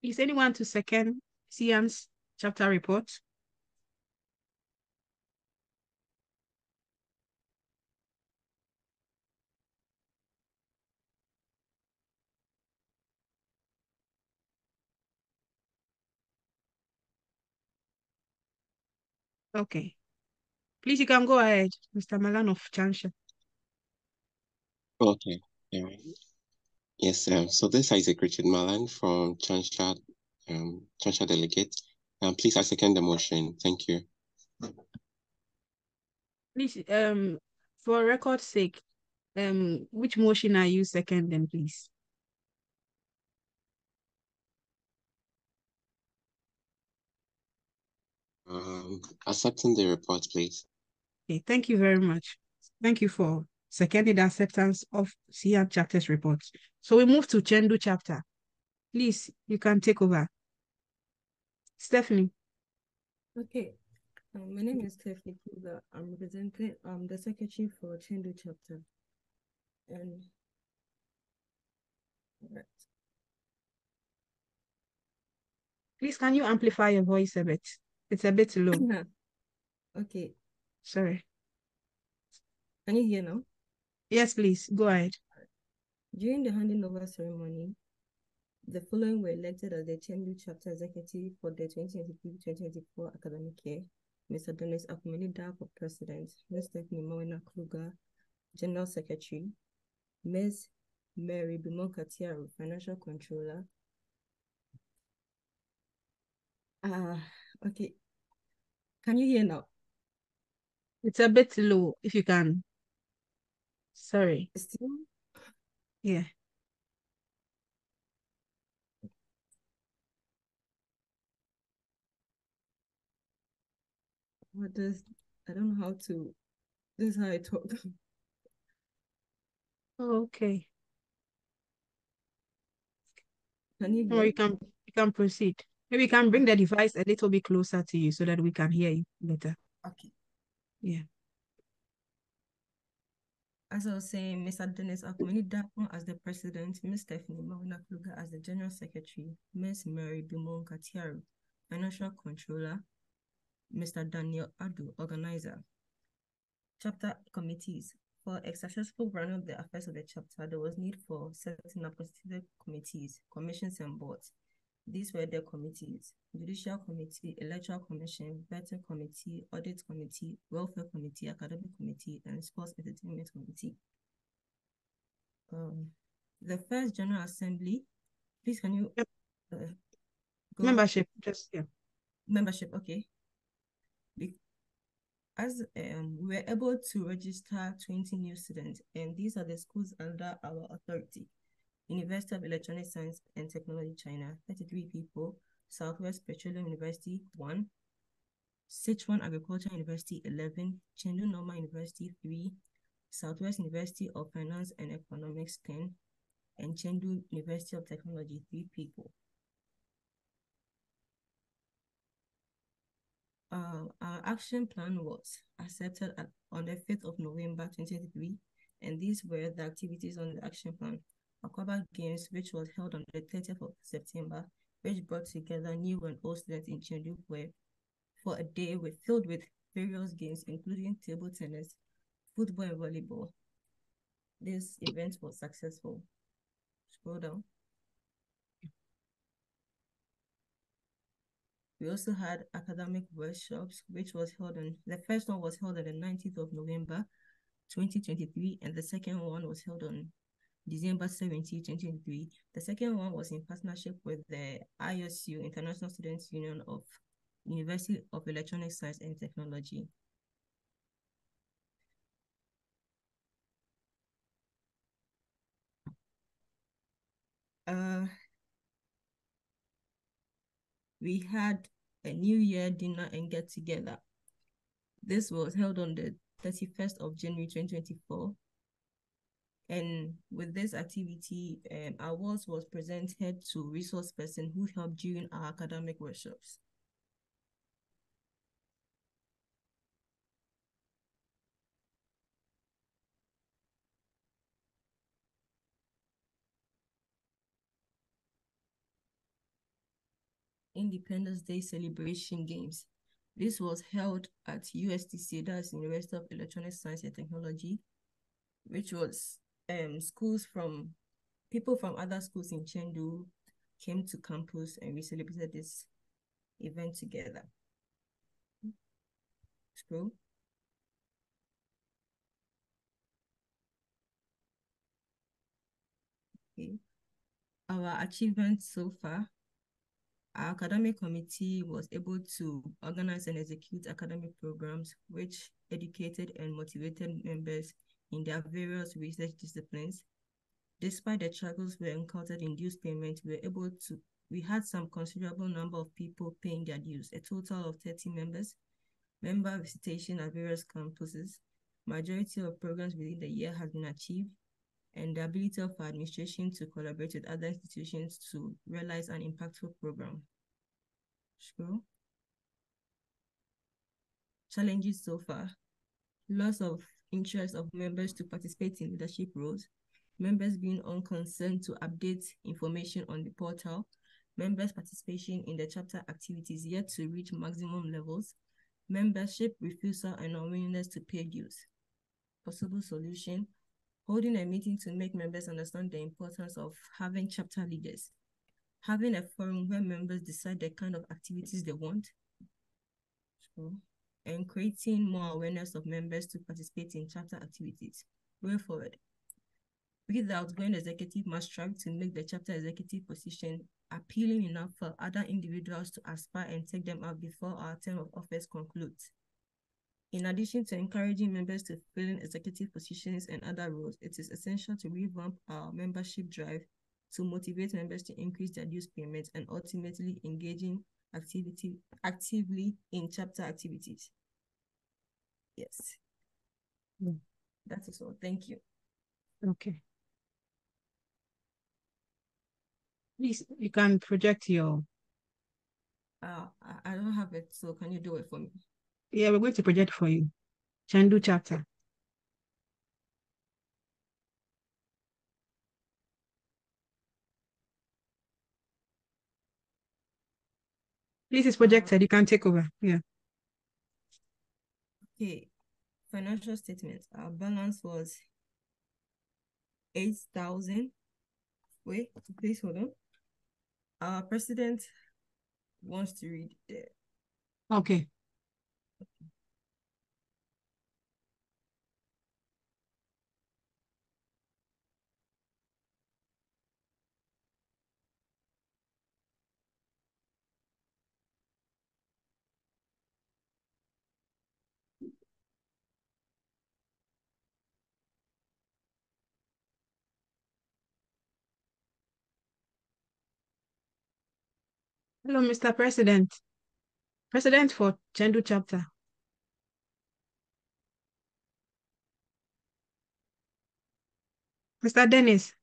Is anyone to second Xi'an's chapter report? Okay. Please, you can go ahead, Mr. Malan of Changsha. Okay. Yes, um, so this is Isaac Richard Malan from Changsha, um, Changsha Delegate. Um, please, I second the motion. Thank you. Please, um, for record's sake, um, which motion are you seconding, please? Um, accepting the report, please. Okay, thank you very much. Thank you for seconding the acceptance of Xi'an chapter's report. So we move to Chengdu chapter. Please, you can take over. Stephanie. Okay. Um, my name is Stephanie Kuga. I'm representing um the secretary for Chengdu chapter. And right. Please, can you amplify your voice a bit? It's a bit low. okay. Sorry. Can you hear now? Yes, please. Go ahead. During the handing over ceremony, the following were elected as the Chengdu chapter executive for the 2023-2024 academic year. Mr. Dennis Akumeni for president, Ms. Stephanie Mawina Kruger, general secretary, Ms. Mary Tiaru, financial controller. Ah, uh, okay. Can you hear now? It's a bit low, if you can. Sorry. Still? Yeah. What does I don't know how to this is how I talk. Oh, okay. Can you or you can you can proceed. Maybe you can bring the device a little bit closer to you so that we can hear you better. Okay. Yeah. As I was saying, Mr. Dennis Akumeni Dapo as the president, Ms. Stephanie Mawina Kluger as the general secretary, Ms. Mary Bimon Katiaru, financial controller, Mr. Daniel Adu, organizer. Chapter committees. For a successful run of the affairs of the chapter, there was need for setting up constituted committees, commissions, and boards. These were the committees Judicial Committee, Electoral Commission, Vetting Committee, Audit Committee, Welfare Committee, Academic Committee, and Sports Entertainment Committee. Um, the first General Assembly, please can you uh, membership just yeah. Membership okay. As um, we were able to register 20 new students and these are the schools under our authority University of Electronic Science and Technology, China, 33 people. Southwest Petroleum University, 1. Sichuan Agriculture University, 11. Chengdu Normal University, 3. Southwest University of Finance and Economics, 10. And Chengdu University of Technology, 3 people. Uh, our action plan was accepted at, on the 5th of November 2023, and these were the activities on the action plan. Akwaba Games, which was held on the 30th of September, which brought together new and old students in Chengdu for a day with, filled with various games, including table tennis, football, and volleyball. This event was successful. Scroll down. We also had academic workshops, which was held on the first one was held on the 19th of November 2023, and the second one was held on December 17, 2023. The second one was in partnership with the ISU, International Students Union of University of Electronic Science and Technology. Uh, we had a New Year dinner and get together. This was held on the 31st of January 2024 and with this activity, um, awards was presented to resource person who helped during our academic workshops. Independence Day Celebration Games. This was held at USTC, that's University of Electronic Science and Technology, which was um, schools from people from other schools in Chengdu came to campus and we celebrated this event together. Scroll. Okay. our achievements so far, our academic committee was able to organize and execute academic programs which educated and motivated members in their various research disciplines. Despite the struggles we encountered in dues payment, we were able to, we had some considerable number of people paying their dues, a total of 30 members, member visitation at various campuses. Majority of programs within the year has been achieved, and the ability of our administration to collaborate with other institutions to realize an impactful program. Scroll. Challenges so far. Loss of interest of members to participate in leadership roles, members being unconcerned to update information on the portal, members' participation in the chapter activities yet to reach maximum levels, membership refusal and unwillingness to pay dues. Possible solution, holding a meeting to make members understand the importance of having chapter leaders, having a forum where members decide the kind of activities they want, so, and creating more awareness of members to participate in chapter activities. Way forward. We the outgoing executive must strive to make the chapter executive position appealing enough for other individuals to aspire and take them up before our term of office concludes. In addition to encouraging members to fill in executive positions and other roles, it is essential to revamp our membership drive to motivate members to increase their dues payments and ultimately engaging activity actively in chapter activities. Yes. Mm. That is all. Thank you. Okay. Please, you can project your. Uh, I don't have it, so can you do it for me? Yeah, we're going to project for you. Chengdu chapter. Please, it's projected. You can take over. Yeah. Okay. Financial statement. Our balance was 8,000. Wait, please hold on. Our president wants to read it. Okay. Hello, Mr. President. President for Chengdu chapter. Mr. Dennis.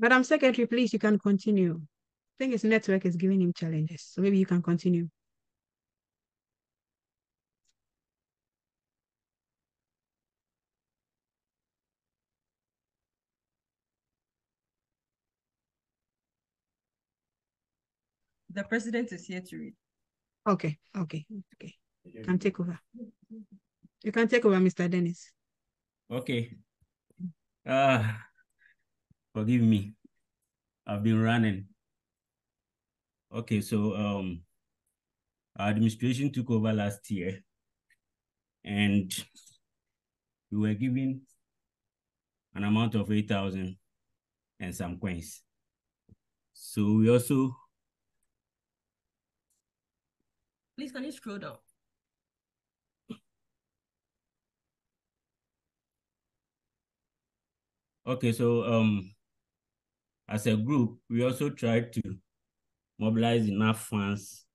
Madam Secretary, please, you can continue. I think his network is giving him challenges, so maybe you can continue. The president is here to read. Okay, okay, okay. You can take over. You can take over, Mr. Dennis. Okay. Uh, Forgive me. I've been running. Okay, so um, our administration took over last year and we were given an amount of 8,000 and some coins. So we also... Please, can you scroll down? Okay, so um, as a group, we also tried to mobilize enough funds.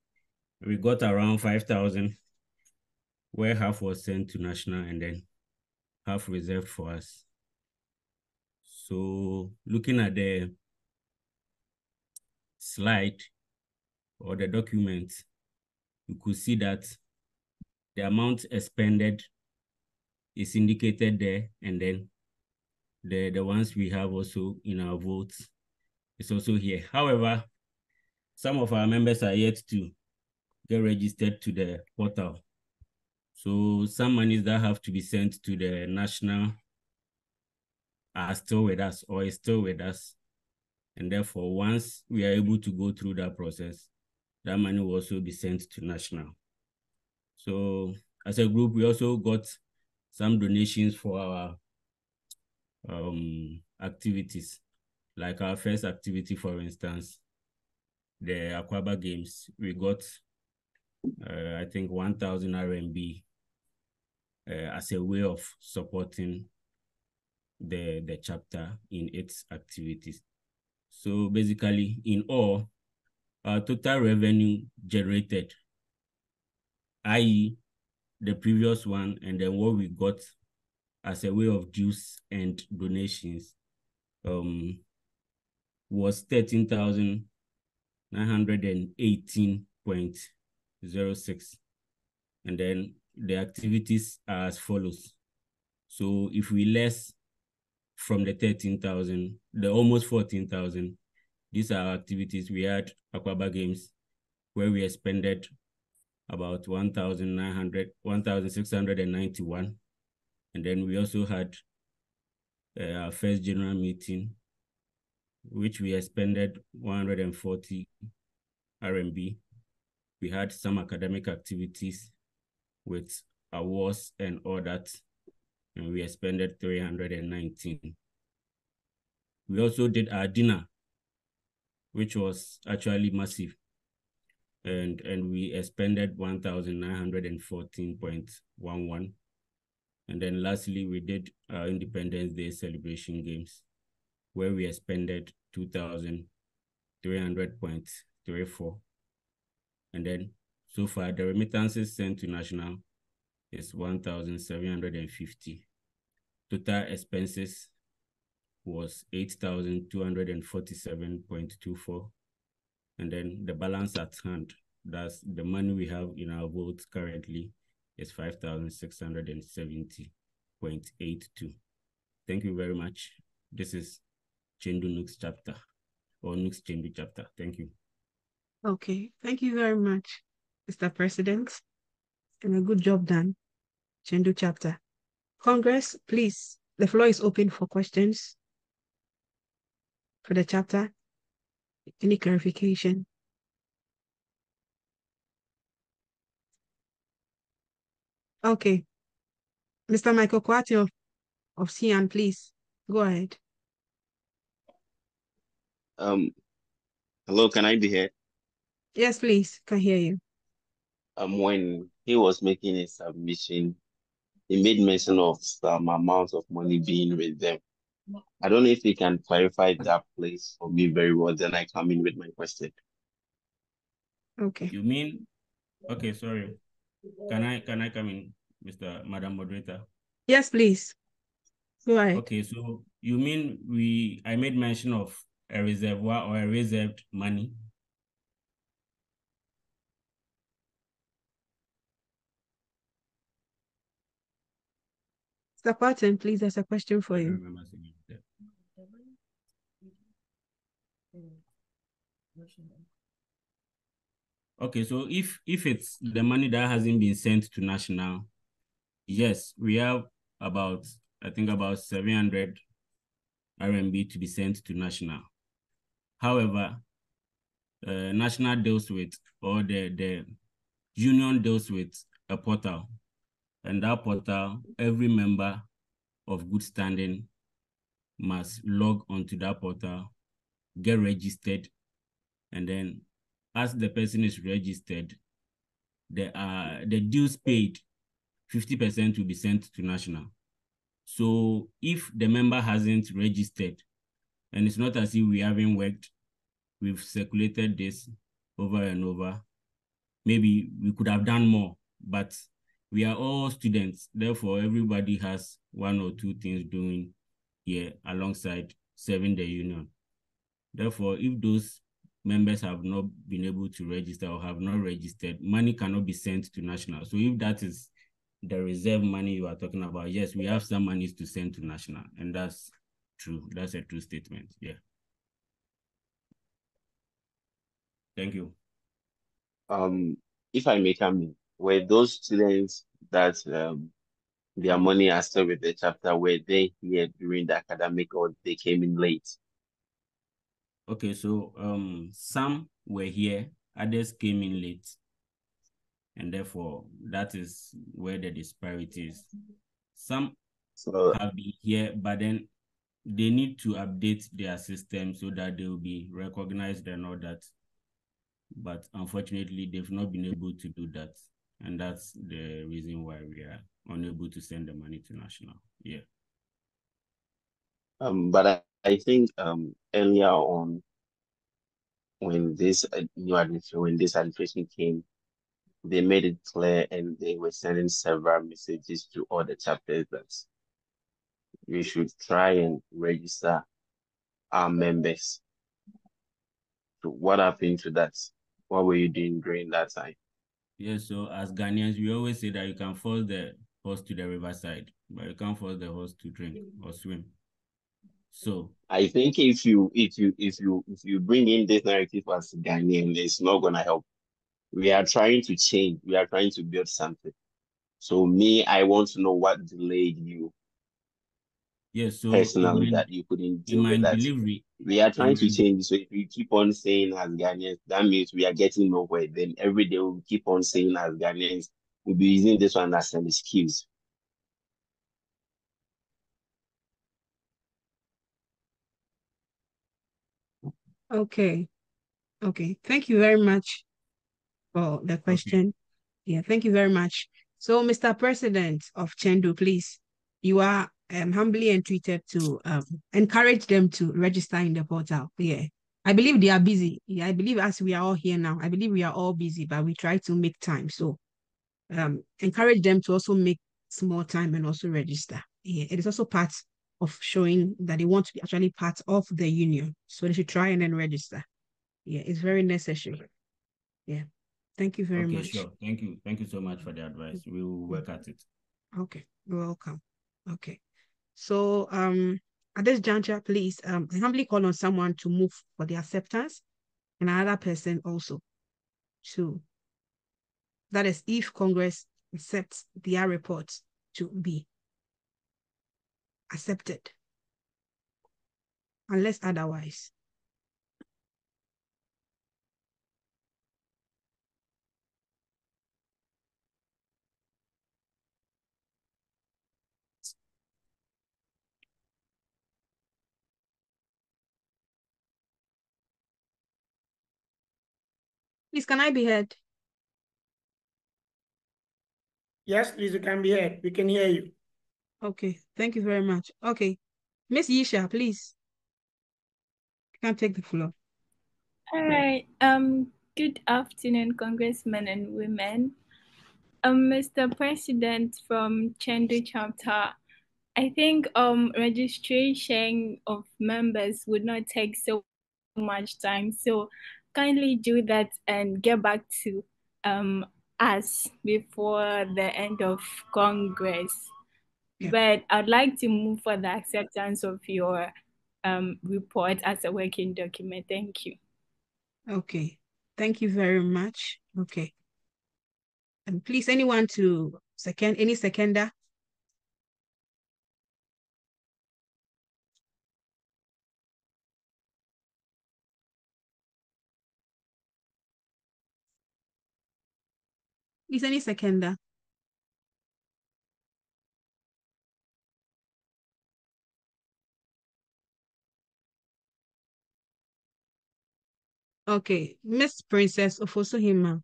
We got around 5,000, where half was sent to national and then half reserved for us. So looking at the slide or the document, you could see that the amount expended is indicated there and then the, the ones we have also in our votes is also here. However, some of our members are yet to get registered to the portal. So some monies that have to be sent to the national are still with us or is still with us. And therefore, once we are able to go through that process, that money will also be sent to national. So as a group, we also got some donations for our um, activities, like our first activity, for instance, the Akwaba Games. We got, uh, I think, 1,000 RMB uh, as a way of supporting the, the chapter in its activities. So basically, in all, our total revenue generated, i.e., the previous one, and then what we got as a way of dues and donations um, was 13,918.06. And then the activities are as follows. So if we less from the 13,000, the almost 14,000, these are activities. We had Akwaba Games where we expended about 1,900, 1,691. And then we also had uh, our first general meeting, which we expended 140 RMB. We had some academic activities with awards and all that, and we expended 319. We also did our dinner, which was actually massive and and we expended 1914.11 and then lastly we did our independence day celebration games where we expended 2300.34 and then so far the remittances sent to national is 1750 total expenses was 8247.24 and then the balance at hand, that's the money we have in our votes currently is 5,670.82. Thank you very much. This is Chengdu NUGS chapter or NUGS Chengdu chapter. Thank you. Okay, thank you very much, Mr. President, and a good job done, Chengdu chapter. Congress, please, the floor is open for questions for the chapter. Any clarification? Okay. Mr. Michael Kwati of, of Xi'an, please go ahead. Um, hello, can I be here? Yes, please, can hear you. Um, when he was making a submission, he made mention of some amount of money being with them. I don't know if you can clarify that place for me very well. Then I come in with my question. Okay. You mean okay, sorry. Can I can I come in, Mr. Madam Moderator? Yes, please. Go ahead. Okay, so you mean we I made mention of a reservoir or a reserved money? Mr. Patton, please, there's a question for you. Okay, so if if it's the money that hasn't been sent to national, yes, we have about I think about 700 RMB to be sent to national. However, uh, national deals with or the the union deals with a portal, and that portal every member of good standing must log onto that portal, get registered, and then as the person is registered, the uh the dues paid, 50% will be sent to national. So if the member hasn't registered, and it's not as if we haven't worked, we've circulated this over and over. Maybe we could have done more, but we are all students. Therefore, everybody has one or two things doing here alongside serving the union. Therefore, if those members have not been able to register or have not registered, money cannot be sent to national. So if that is the reserve money you are talking about, yes, we have some monies to send to national, and that's true. That's a true statement. Yeah. Thank you. Um, if I may come in, were those students that um, their money are still with the chapter, were they here during the academic or they came in late? Okay, so um, some were here, others came in late. And therefore, that is where the disparity is. Some so, have been here, but then they need to update their system so that they will be recognized and all that. But unfortunately, they've not been able to do that. And that's the reason why we are unable to send the money to national. Yeah. Um, but I, I think um earlier on when this uh, new administration when this administration came, they made it clear and they were sending several messages to all the chapters that we should try and register our members. So what happened to that? What were you doing during that time? Yeah, so as Ghanaians, we always say that you can force the horse to the riverside, but you can't force the horse to drink or swim. So I think if you if you if you if you bring in this narrative as Ghanaian, it's not gonna help. We are trying to change. We are trying to build something. So me, I want to know what delayed you Yes, so personally that you couldn't do in my that. delivery. We are trying to change. So if we keep on saying as Ghanaians, that means we are getting nowhere. Then every day we keep on saying as Ghanaians, we'll be using this one as an excuse. Okay. Okay. Thank you very much for the question. Okay. Yeah, thank you very much. So, Mr. President of Chengdu, please, you are um, humbly entreated to um, encourage them to register in the portal. Yeah. I believe they are busy. Yeah, I believe as we are all here now, I believe we are all busy, but we try to make time. So um, encourage them to also make small time and also register. Yeah, it is also part of showing that they want to be actually part of the union. So they should try and then register. Yeah, it's very necessary. Yeah. Thank you very okay, much. Sure. Thank you. Thank you so much for the advice. We will work at it. Okay. You're welcome. Okay. So um, at this juncture, please, um, I humbly call on someone to move for the acceptance and another person also to, that is if Congress accepts their report to be accepted, unless otherwise. Please, can I be heard? Yes, please, you can be heard. We can hear you. Okay, thank you very much. Okay, Miss Yisha, please. You can take the floor. All right. Um. Good afternoon, congressmen and women. Um, Mr. President from Chengdu chapter, I think um registration of members would not take so much time. So kindly do that and get back to um, us before the end of Congress. Yeah. But I'd like to move for the acceptance of your um, report as a working document. Thank you. Okay. Thank you very much. Okay. And please, anyone to second, any seconder? Please, any seconder? Okay, Miss Princess Ofosuhima.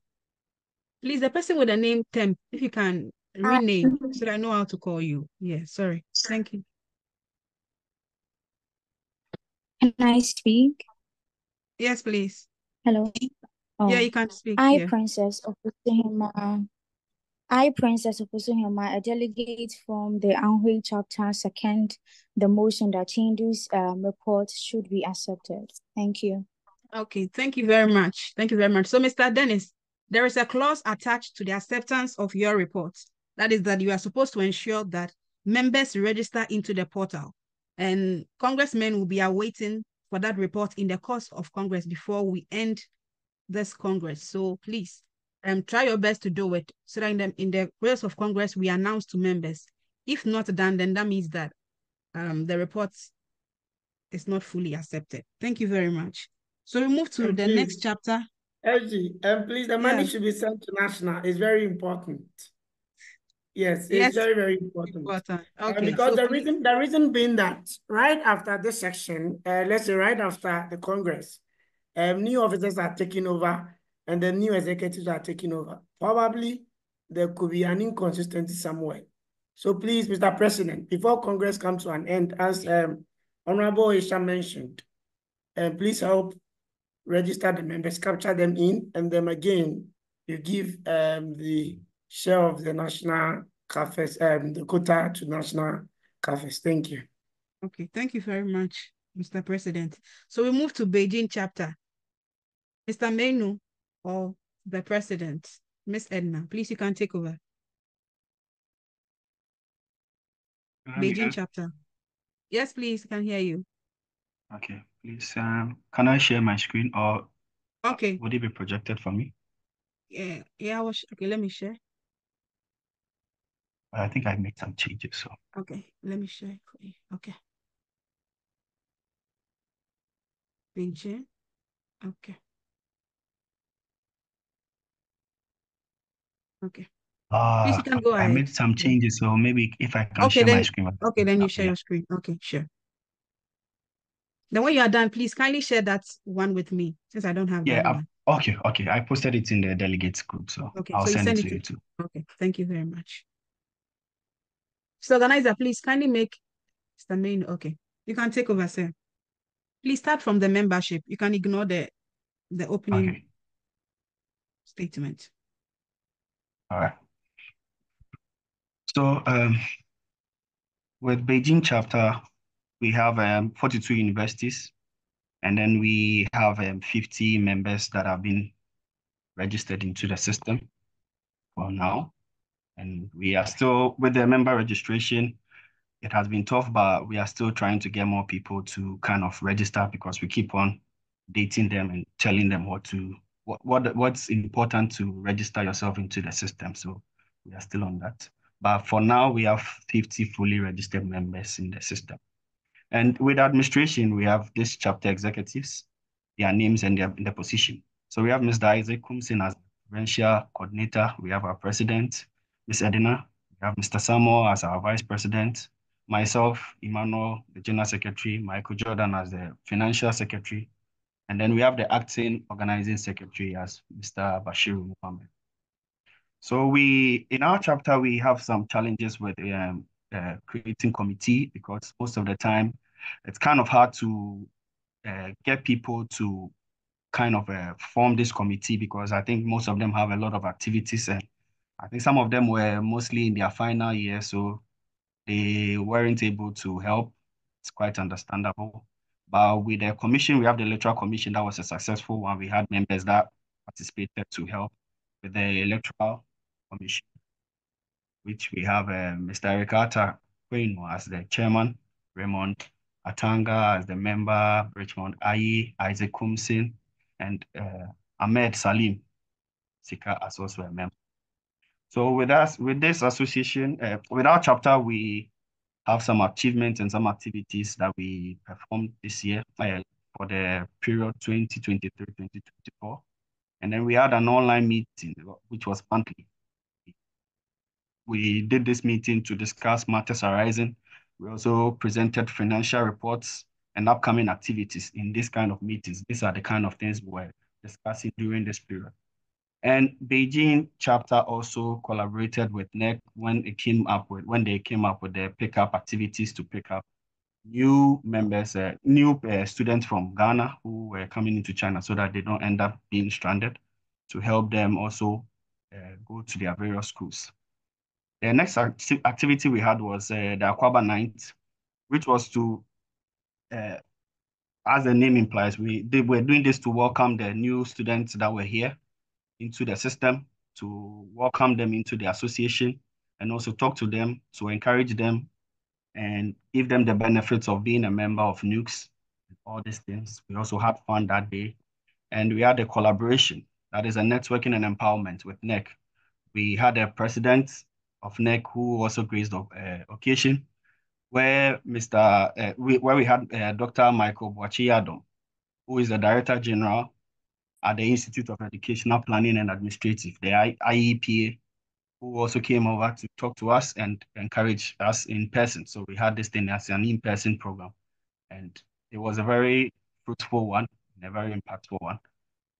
Please, the person with the name Temp, if you can ah. rename so that I know how to call you. Yeah, sorry. Thank you. Can I speak? Yes, please. Hello. Oh, yeah, you can't speak. I, yeah. Princess Ofosuhima. I, Princess Ofosuhima, a delegate from the Anhui chapter, second the motion that Chengdu's um, report should be accepted. Thank you. Okay, thank you very much. Thank you very much. So, Mr. Dennis, there is a clause attached to the acceptance of your report. That is that you are supposed to ensure that members register into the portal. And congressmen will be awaiting for that report in the course of Congress before we end this Congress. So please, um, try your best to do it so that in the, in the course of Congress, we announce to members. If not done, then that means that um, the report is not fully accepted. Thank you very much. So we move to and the please, next chapter. LG, and please, the money yeah. should be sent to national. It's very important. Yes, it's yes. very, very important. important. Okay. Uh, because so the please. reason the reason being that right after this section, uh, let's say right after the Congress, um, new officers are taking over and the new executives are taking over. Probably there could be an inconsistency somewhere. So please, Mr. President, before Congress comes to an end, as um, Honorable Isha mentioned, uh, please help register the members, capture them in, and then again, you give um, the share of the national cafes, um, the quota to national cafes. Thank you. Okay, thank you very much, Mr. President. So we move to Beijing chapter. Mr. Menu or the president, Miss Edna, please you can take over. Beijing chapter. Yes, please, I can hear you. Okay, please, um, can I share my screen or okay would it be projected for me? Yeah, yeah, I was, okay, let me share. I think I made some changes, so. Okay, let me share for you. Okay. Beijing, okay. Okay. Uh, Please, you can go I ahead. made some changes, so maybe if I can Okay, share my screen. okay, then you share your screen. Okay, sure. Then when you are done, please kindly share that one with me, since I don't have Yeah, okay, okay. I posted it in the delegates group, so Okay, I'll so send it send it to to, you too. okay, thank you very much. So organizer, please kindly make Mr. Main, okay. You can take over, sir. Please start from the membership. You can ignore the, the opening Okay. statement. All right. So um, with Beijing chapter, we have um, 42 universities, and then we have um, 50 members that have been registered into the system for now. And we are still with the member registration. It has been tough, but we are still trying to get more people to kind of register because we keep on dating them and telling them what to what, what what's important to register yourself into the system. So we are still on that. But for now, we have 50 fully registered members in the system. And with administration, we have this chapter executives, their names and their, their position. So we have Mr. Isaac Kumsin as provincial coordinator. We have our president, Ms. Edina. We have Mr. Samuel as our vice president. Myself, Emmanuel, the general secretary. Michael Jordan as the financial secretary. And then we have the acting organizing secretary as Mr. Bashiru Muhammad. So we, in our chapter, we have some challenges with um, uh, creating committee because most of the time it's kind of hard to uh, get people to kind of uh, form this committee because I think most of them have a lot of activities and I think some of them were mostly in their final year, so they weren't able to help. It's quite understandable. But with the commission, we have the electoral commission that was a successful one. We had members that participated to help with the electoral commission, which we have uh, Mr. Ricata Queen as the chairman, Raymond Atanga as the member, Richmond Ayi, Isaac Kumsin, and uh, Ahmed Salim Sika as also a member. So with us, with this association, uh, with our chapter, we have some achievements and some activities that we performed this year uh, for the period 2023-2024. And then we had an online meeting, which was monthly. We did this meeting to discuss matters arising. We also presented financial reports and upcoming activities in this kind of meetings. These are the kind of things we were discussing during this period. And Beijing chapter also collaborated with NEC when it came up with when they came up with their pickup activities to pick up new members, uh, new uh, students from Ghana who were coming into China so that they don't end up being stranded to help them also uh, go to their various schools. The next acti activity we had was uh, the Akwaba Night, which was to, uh, as the name implies, we they were doing this to welcome the new students that were here into the system, to welcome them into the association, and also talk to them, to encourage them, and give them the benefits of being a member of NUGS. and all these things. We also had fun that day, and we had a collaboration that is a networking and empowerment with NEC. We had a president of NEC who also graced the uh, occasion, where Mr. Uh, we, where we had uh, Dr. Michael Boakye-Yiadom, who is the Director General at the Institute of Educational Planning and Administrative, the IEPA, who also came over to talk to us and encourage us in person. So we had this thing as an in-person program. And it was a very fruitful one, a very impactful one.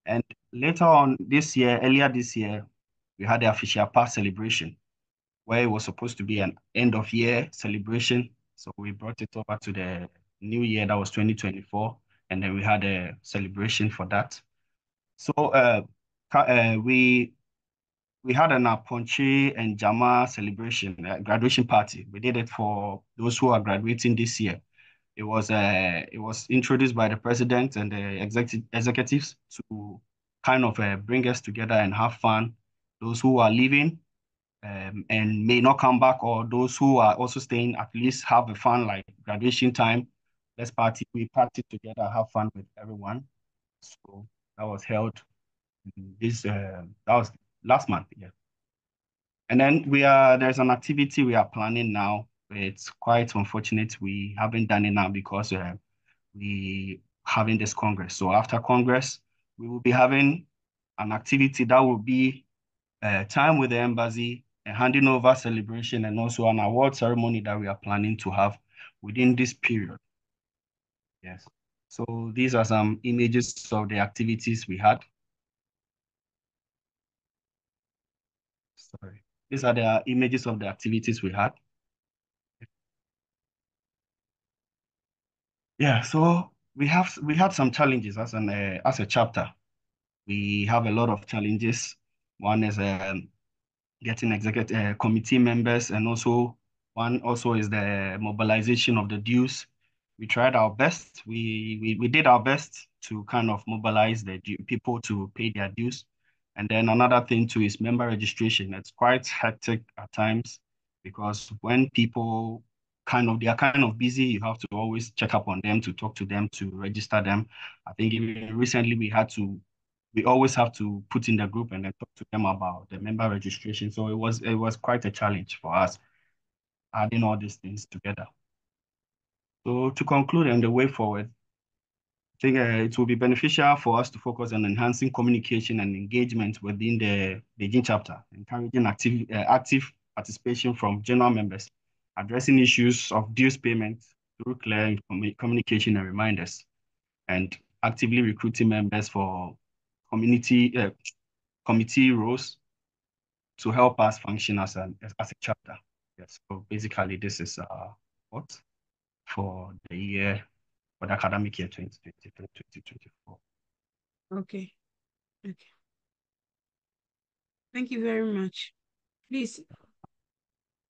And later on this year, earlier this year, we had the official pass celebration where it was supposed to be an end of year celebration. So we brought it over to the new year, that was 2024. And then we had a celebration for that. So uh, uh, we we had an Aponche and Jama celebration, uh, graduation party. We did it for those who are graduating this year. It was uh, it was introduced by the president and the executive executives to kind of uh, bring us together and have fun. Those who are leaving um, and may not come back, or those who are also staying, at least have a fun like graduation time. Let's party. We party together, have fun with everyone. So that was held this uh, that was last month yeah. And then we are there's an activity we are planning now it's quite unfortunate we haven't done it now because uh, we having this congress. So after congress we will be having an activity that will be uh, time with the embassy a handing over celebration and also an award ceremony that we are planning to have within this period. Yes so these are some images of the activities we had. Sorry. These are the images of the activities we had. Yeah, so we have we had some challenges as an uh, as a chapter. We have a lot of challenges. One is um, getting executive uh, committee members, and also one also is the mobilization of the dues we tried our best. We, we, we did our best to kind of mobilize the people to pay their dues. And then another thing too is member registration. It's quite hectic at times because when people kind of, they are kind of busy, you have to always check up on them to talk to them, to register them. I think recently we had to, we always have to put in the group and then talk to them about the member registration. So it was, it was quite a challenge for us adding all these things together. So to conclude on the way forward, I think uh, it will be beneficial for us to focus on enhancing communication and engagement within the Beijing chapter, encouraging active, uh, active participation from general members, addressing issues of dues payment through clear communication and reminders, and actively recruiting members for community uh, committee roles to help us function as a, as a chapter. Yes, so basically this is uh, what for the year, for the academic year 2023-2024. Okay. Okay. Thank you very much. Please,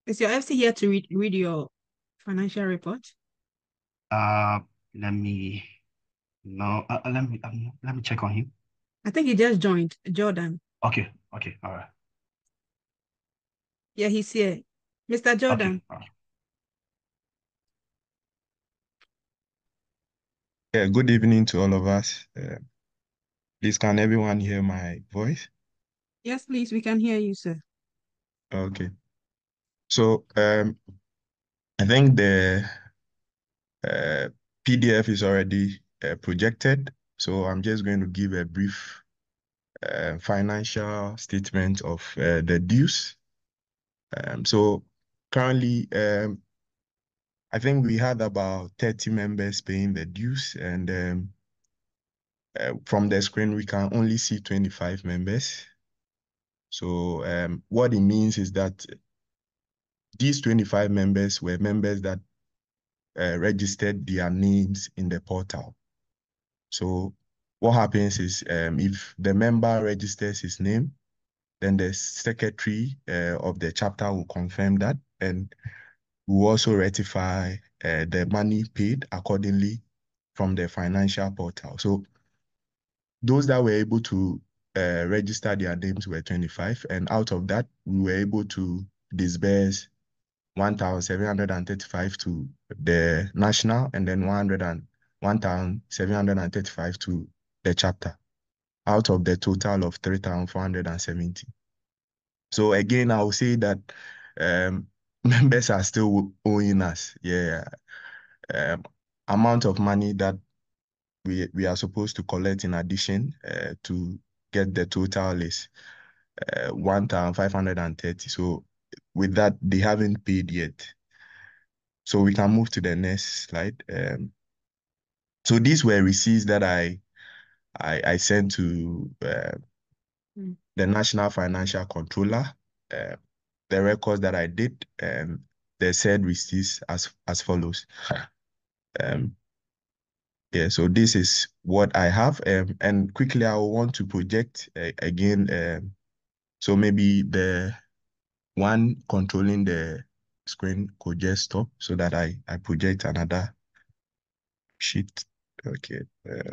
is your FC here to read, read your financial report? Uh, let me, no, uh, let me, um, let me check on him. I think he just joined, Jordan. Okay, okay, all right. Yeah, he's here. Mr. Jordan. Okay, Yeah, good evening to all of us. Uh, please, can everyone hear my voice? Yes, please, we can hear you, sir. Okay. So, um, I think the uh, PDF is already uh, projected. So I'm just going to give a brief uh, financial statement of uh, the dues. Um, so currently, um, I think we had about 30 members paying the dues, and um, uh, from the screen, we can only see 25 members. So um, what it means is that these 25 members were members that uh, registered their names in the portal. So what happens is um, if the member registers his name, then the secretary uh, of the chapter will confirm that, and we also rectify uh, the money paid accordingly from the financial portal. So those that were able to uh, register their names were 25, and out of that, we were able to disburse 1,735 to the national and then 100 1,735 to the chapter. out of the total of 3,470. So again, I will say that um, members are still owing us. Yeah. Um, amount of money that we we are supposed to collect in addition uh, to get the total is uh, 1,530. So with that, they haven't paid yet. So we can move to the next slide. Um, so these were receipts that I I, I sent to uh, mm. the National Financial Controller. Uh, the records that I did, and they said receipts as as follows. Um, yeah, so this is what I have. Um, and quickly, I want to project uh, again. Um, so maybe the one controlling the screen could just stop so that I, I project another sheet. Okay. Uh,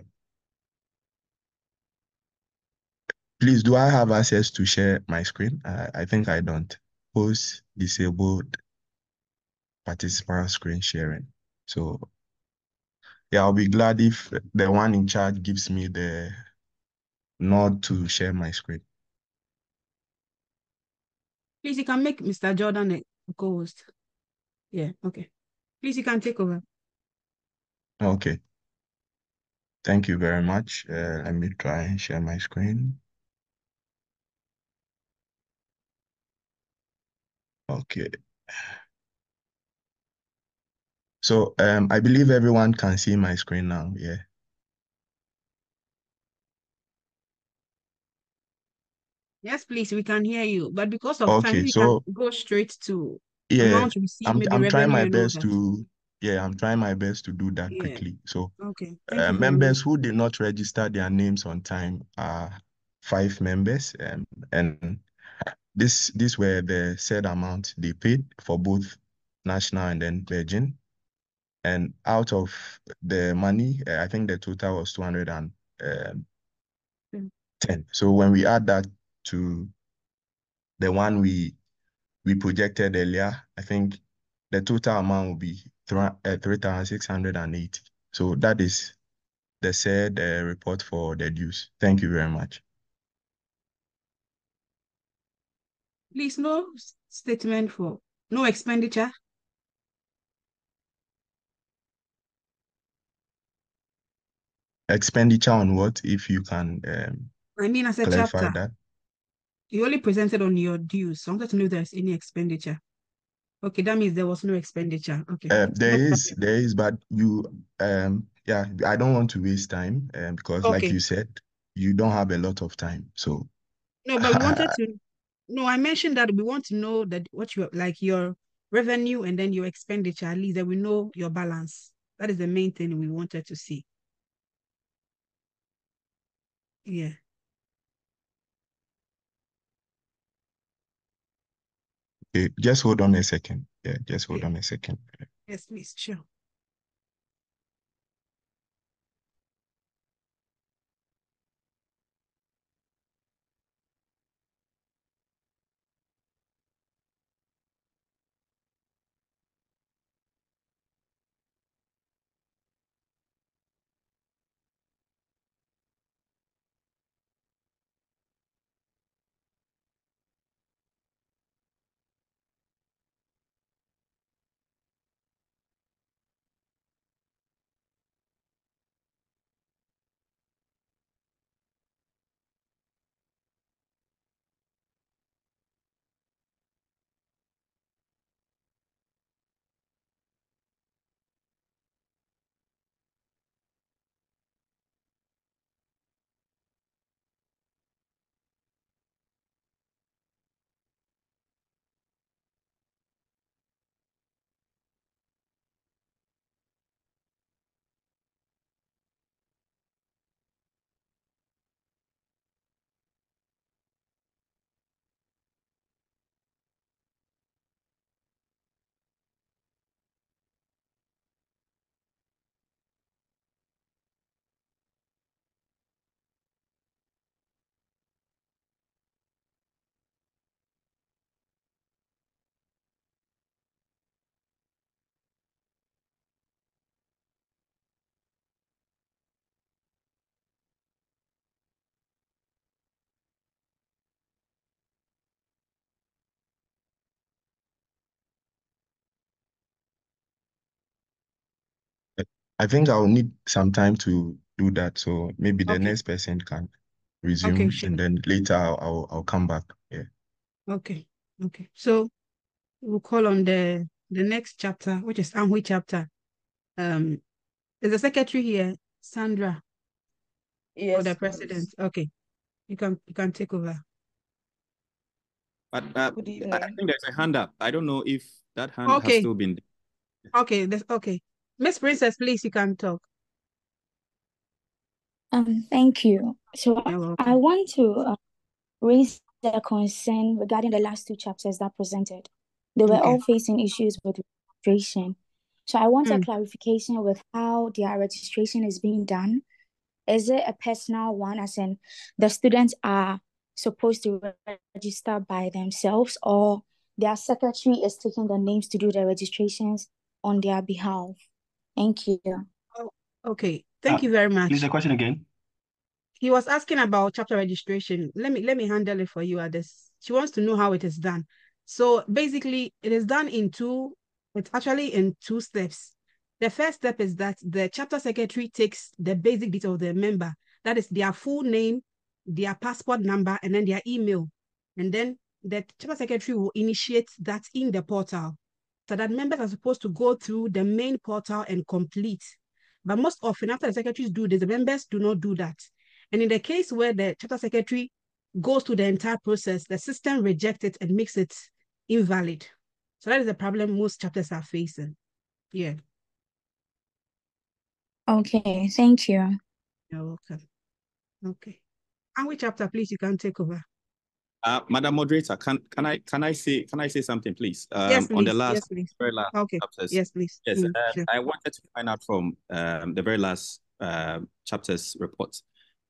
please, do I have access to share my screen? I, I think I don't. Post disabled participant screen sharing. So yeah, I'll be glad if the one in charge gives me the nod to share my screen. Please, you can make Mr. Jordan a co-host. Yeah, okay. Please, you can take over. Okay. Thank you very much. Uh, let me try and share my screen. Okay. So um, I believe everyone can see my screen now. Yeah. Yes, please, we can hear you. But because of okay, time, we so, can go straight to yeah, I'm, I'm trying my best to yeah, I'm trying my best to do that yeah. quickly. So okay. Uh, members who did not register their names on time are five members. Um, and this this were the said amount they paid for both national and then Virgin. And out of the money, uh, I think the total was 210. Um. So when we add that to the one we we projected earlier, I think the total amount will be uh, 3,680. So that is the said uh, report for the dues. Thank you very much. Please, no statement for no expenditure. Expenditure on what, if you can um, I mean, as a clarify chapter. that. You only presented on your dues. So I wanted to know if there's any expenditure. Okay, that means there was no expenditure. Okay. Uh, there is, there is, but you, um, yeah, I don't want to waste time um, because, okay. like you said, you don't have a lot of time. So. No, but we wanted to. No, I mentioned that we want to know that what you like your revenue and then your expenditure. At least that we know your balance. That is the main thing we wanted to see. Yeah. Okay, just hold on a second. Yeah, just hold on a second. Yes, please, sure. I think I'll need some time to do that. So maybe the okay. next person can resume okay, sure. and then later I'll, I'll, I'll come back. Yeah. Okay. Okay. So we'll call on the the next chapter, which is Anhui chapter. Um, is the secretary here, Sandra? Yes. Or the president? Okay. You can you can take over. But uh, I think there's a hand up. I don't know if that hand okay. has still been. Okay, that's okay. Miss Princess, please, you can talk. Um, thank you. So I want to uh, raise the concern regarding the last two chapters that presented. They were okay. all facing issues with registration. So I want mm. a hmm. clarification with how their registration is being done. Is it a personal one, as in the students are supposed to register by themselves, or their secretary is taking the names to do the registrations on their behalf? Thank you. Oh, okay. Thank uh, you very much. Please, the question again. He was asking about chapter registration. Let me let me handle it for you at this. She wants to know how it is done. So basically, it is done in two. It's actually in two steps. The first step is that the chapter secretary takes the basic details of the member. That is their full name, their passport number, and then their email. And then the chapter secretary will initiate that in the portal. So that members are supposed to go through the main portal and complete. But most often, after the secretaries do this, the members do not do that. And in the case where the chapter secretary goes through the entire process, the system rejects it and makes it invalid. So that is the problem most chapters are facing. Yeah. Okay, thank you. You're welcome. Okay. And which chapter, please, you can take over. Uh, Madam Moderator, can can I can I say can I say something, please? Um, yes, please. On the last, yes, please. very last okay. chapters. Yes, please. Yes, mm, uh, sure. I wanted to find out from um, the very last uh, chapters report.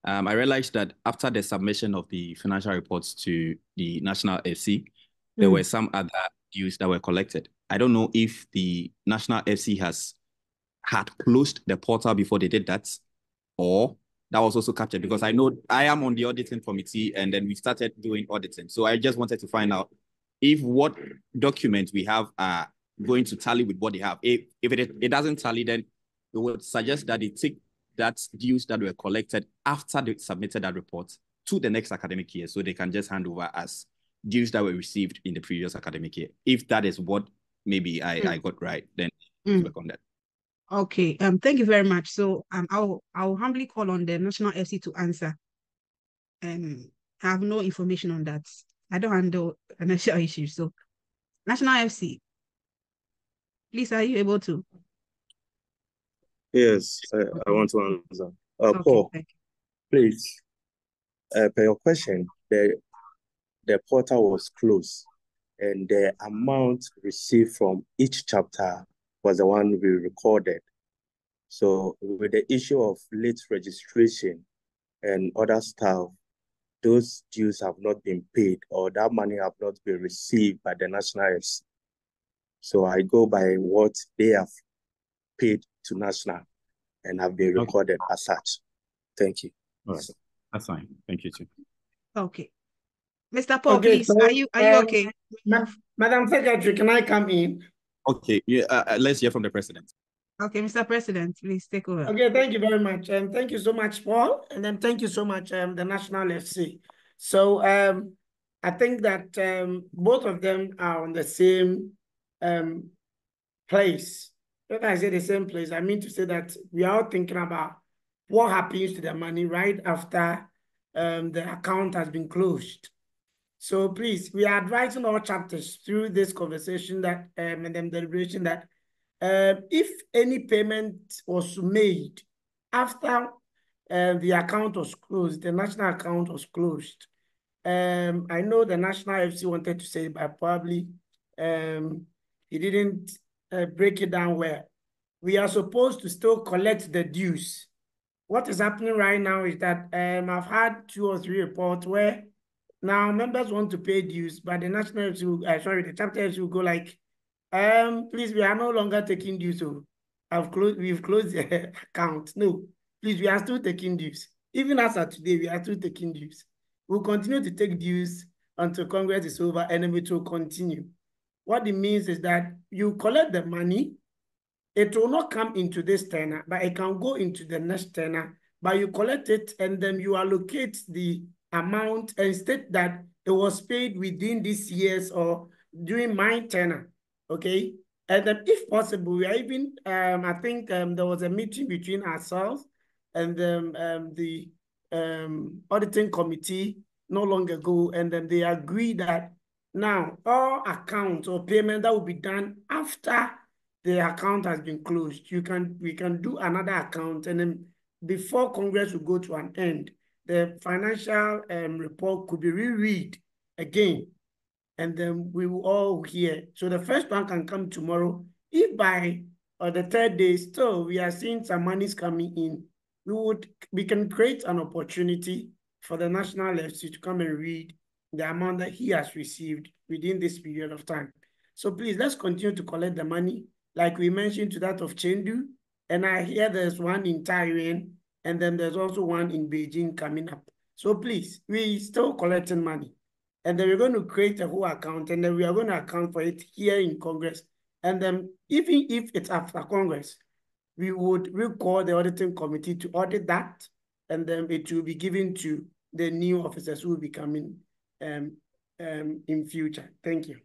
Um, I realized that after the submission of the financial reports to the National FC, there mm. were some other dues that were collected. I don't know if the National FC has had closed the portal before they did that, or that was also captured because I know I am on the auditing committee and then we started doing auditing. So I just wanted to find out if what documents we have are going to tally with what they have. If, if it, it doesn't tally, then it would suggest that they take that dues that were collected after they submitted that report to the next academic year so they can just hand over as dues that were received in the previous academic year. If that is what maybe I, mm. I got right, then mm. work on that. Okay, um, thank you very much. So um, I'll I'll humbly call on the National FC to answer. Um, I have no information on that. I don't handle financial issues. So, National FC, please, are you able to? Yes, I, I want to answer. Uh, okay, Paul, please, uh, per your question, the the portal was closed, and the amount received from each chapter was the one we recorded. So with the issue of late registration and other stuff, those dues have not been paid or that money have not been received by the nationals. So I go by what they have paid to National and have been recorded okay. as such. Thank you. All right. That's fine. Thank you too. Okay. Mr. Paul, okay, please, so, are you are you um, okay? Ma Madam Secretary, can I come in? Okay, yeah, uh, uh, let's hear from the president. Okay, Mr. President, please take over. Okay, thank you very much. And um, thank you so much, Paul. And then thank you so much, um, the National FC. So um, I think that um, both of them are on the same um, place. When I say the same place, I mean to say that we are all thinking about what happens to the money right after um, the account has been closed. So please, we are advising all chapters through this conversation that um, and then deliberation that uh, if any payment was made after uh, the account was closed, the national account was closed. Um, I know the National FC wanted to say, but probably um, he didn't uh, break it down well. We are supposed to still collect the dues. What is happening right now is that um, I've had two or three reports where now members want to pay dues, but the national FC, uh, sorry, the chapter will go like, um, please, we are no longer taking dues. So I've closed, we've closed the account. No, please, we are still taking dues. Even as of today, we are still taking dues. We'll continue to take dues until Congress is over and it will continue. What it means is that you collect the money. it will not come into this tenor, but it can go into the next tenor. But you collect it and then you allocate the amount and state that it was paid within this years or during my tenure, Okay. And then if possible, we are even, um, I think um, there was a meeting between ourselves and um, um, the um, auditing committee no long ago, and then they agreed that now all accounts or payment that will be done after the account has been closed, you can we can do another account, and then before Congress will go to an end, the financial um, report could be reread again, and then we will all hear. So the first one can come tomorrow. If by or the third day still we are seeing some monies coming in, we would we can create an opportunity for the national FC to come and read the amount that he has received within this period of time. So please let's continue to collect the money, like we mentioned to that of Chengdu, and I hear there's one in Taiyuan, and then there's also one in Beijing coming up. So please, we're still collecting money. And then we're going to create a whole account, and then we are going to account for it here in Congress. And then even if it's after Congress, we would recall the auditing committee to audit that, and then it will be given to the new officers who will be coming um, um, in future. Thank you.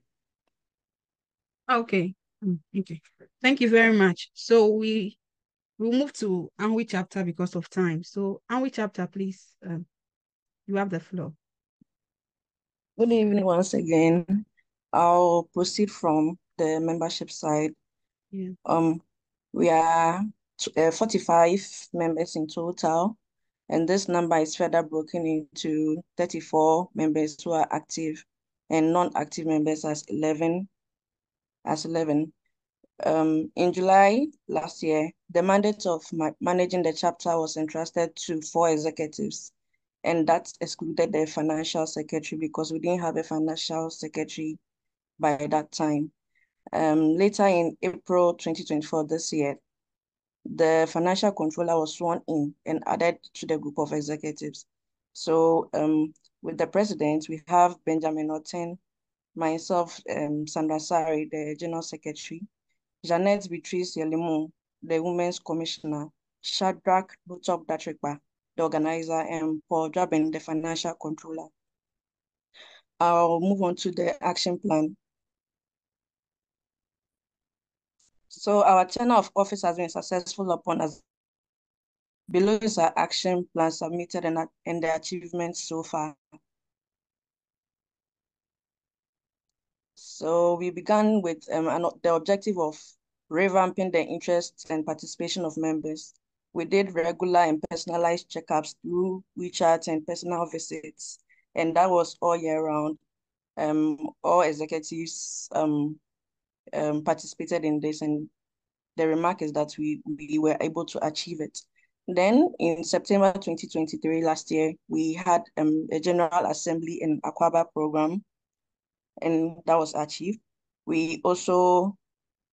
Okay. Mm, okay. Thank you very much. So we we'll move to Anhui chapter because of time. So Anhui chapter, please. Um, you have the floor. Good evening once again. I'll proceed from the membership side. Yeah. Um, we are uh, 45 members in total, and this number is further broken into 34 members who are active and non-active members as 11 as 11 um, in July last year, the mandate of ma managing the chapter was entrusted to four executives, and that excluded the financial secretary because we didn't have a financial secretary by that time. Um, later in April 2024 this year, the financial controller was sworn in and added to the group of executives. So um, with the president, we have Benjamin Norton, myself, um, Sandra Sari, the general secretary, Jeanette Beatrice Yelimu, the Women's Commissioner, Shadrach Lutop Datrikba, the organizer, and Paul Drabin, the financial controller. I'll move on to the action plan. So our tenure of office has been successful upon us. Below is our action plan submitted and, and the achievements so far. So we began with um, an, the objective of revamping the interests and participation of members. We did regular and personalized checkups through WeChat and personal visits, and that was all year round. Um, all executives um, um, participated in this, and the remark is that we, we were able to achieve it. Then in September 2023, last year, we had um, a General Assembly in Akwaaba program and that was achieved. We also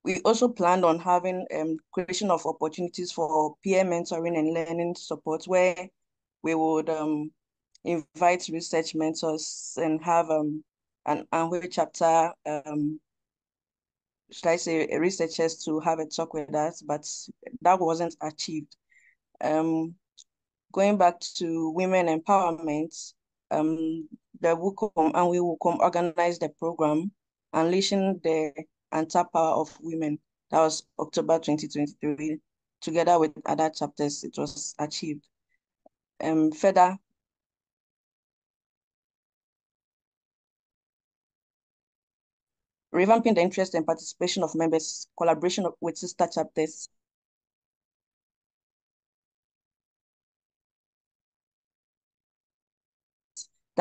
we also planned on having um, creation of opportunities for peer mentoring and learning support where we would um, invite research mentors and have um, an Anhui chapter, um, should I say, researchers to have a talk with us, but that wasn't achieved. Um, going back to women empowerment, um, the WUCOM and we WUCOM organized the program, Unleashing the Untapped Power of Women. That was October 2023. Together with other chapters, it was achieved. Um, further, revamping the interest and participation of members, collaboration with sister chapters,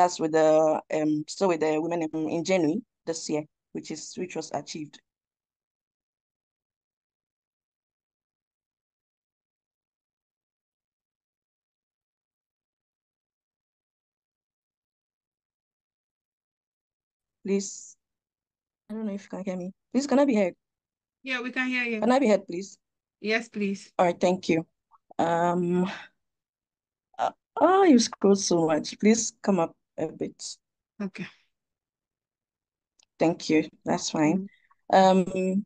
That's with the um still with the women in, in January this year, which is which was achieved. Please, I don't know if you can hear me. Please, can I be heard? Yeah, we can hear you. Can I be heard, please? Yes, please. All right, thank you. Um, uh, oh, you scrolled so much. Please come up a bit. Okay. Thank you. That's fine. Mm. Um,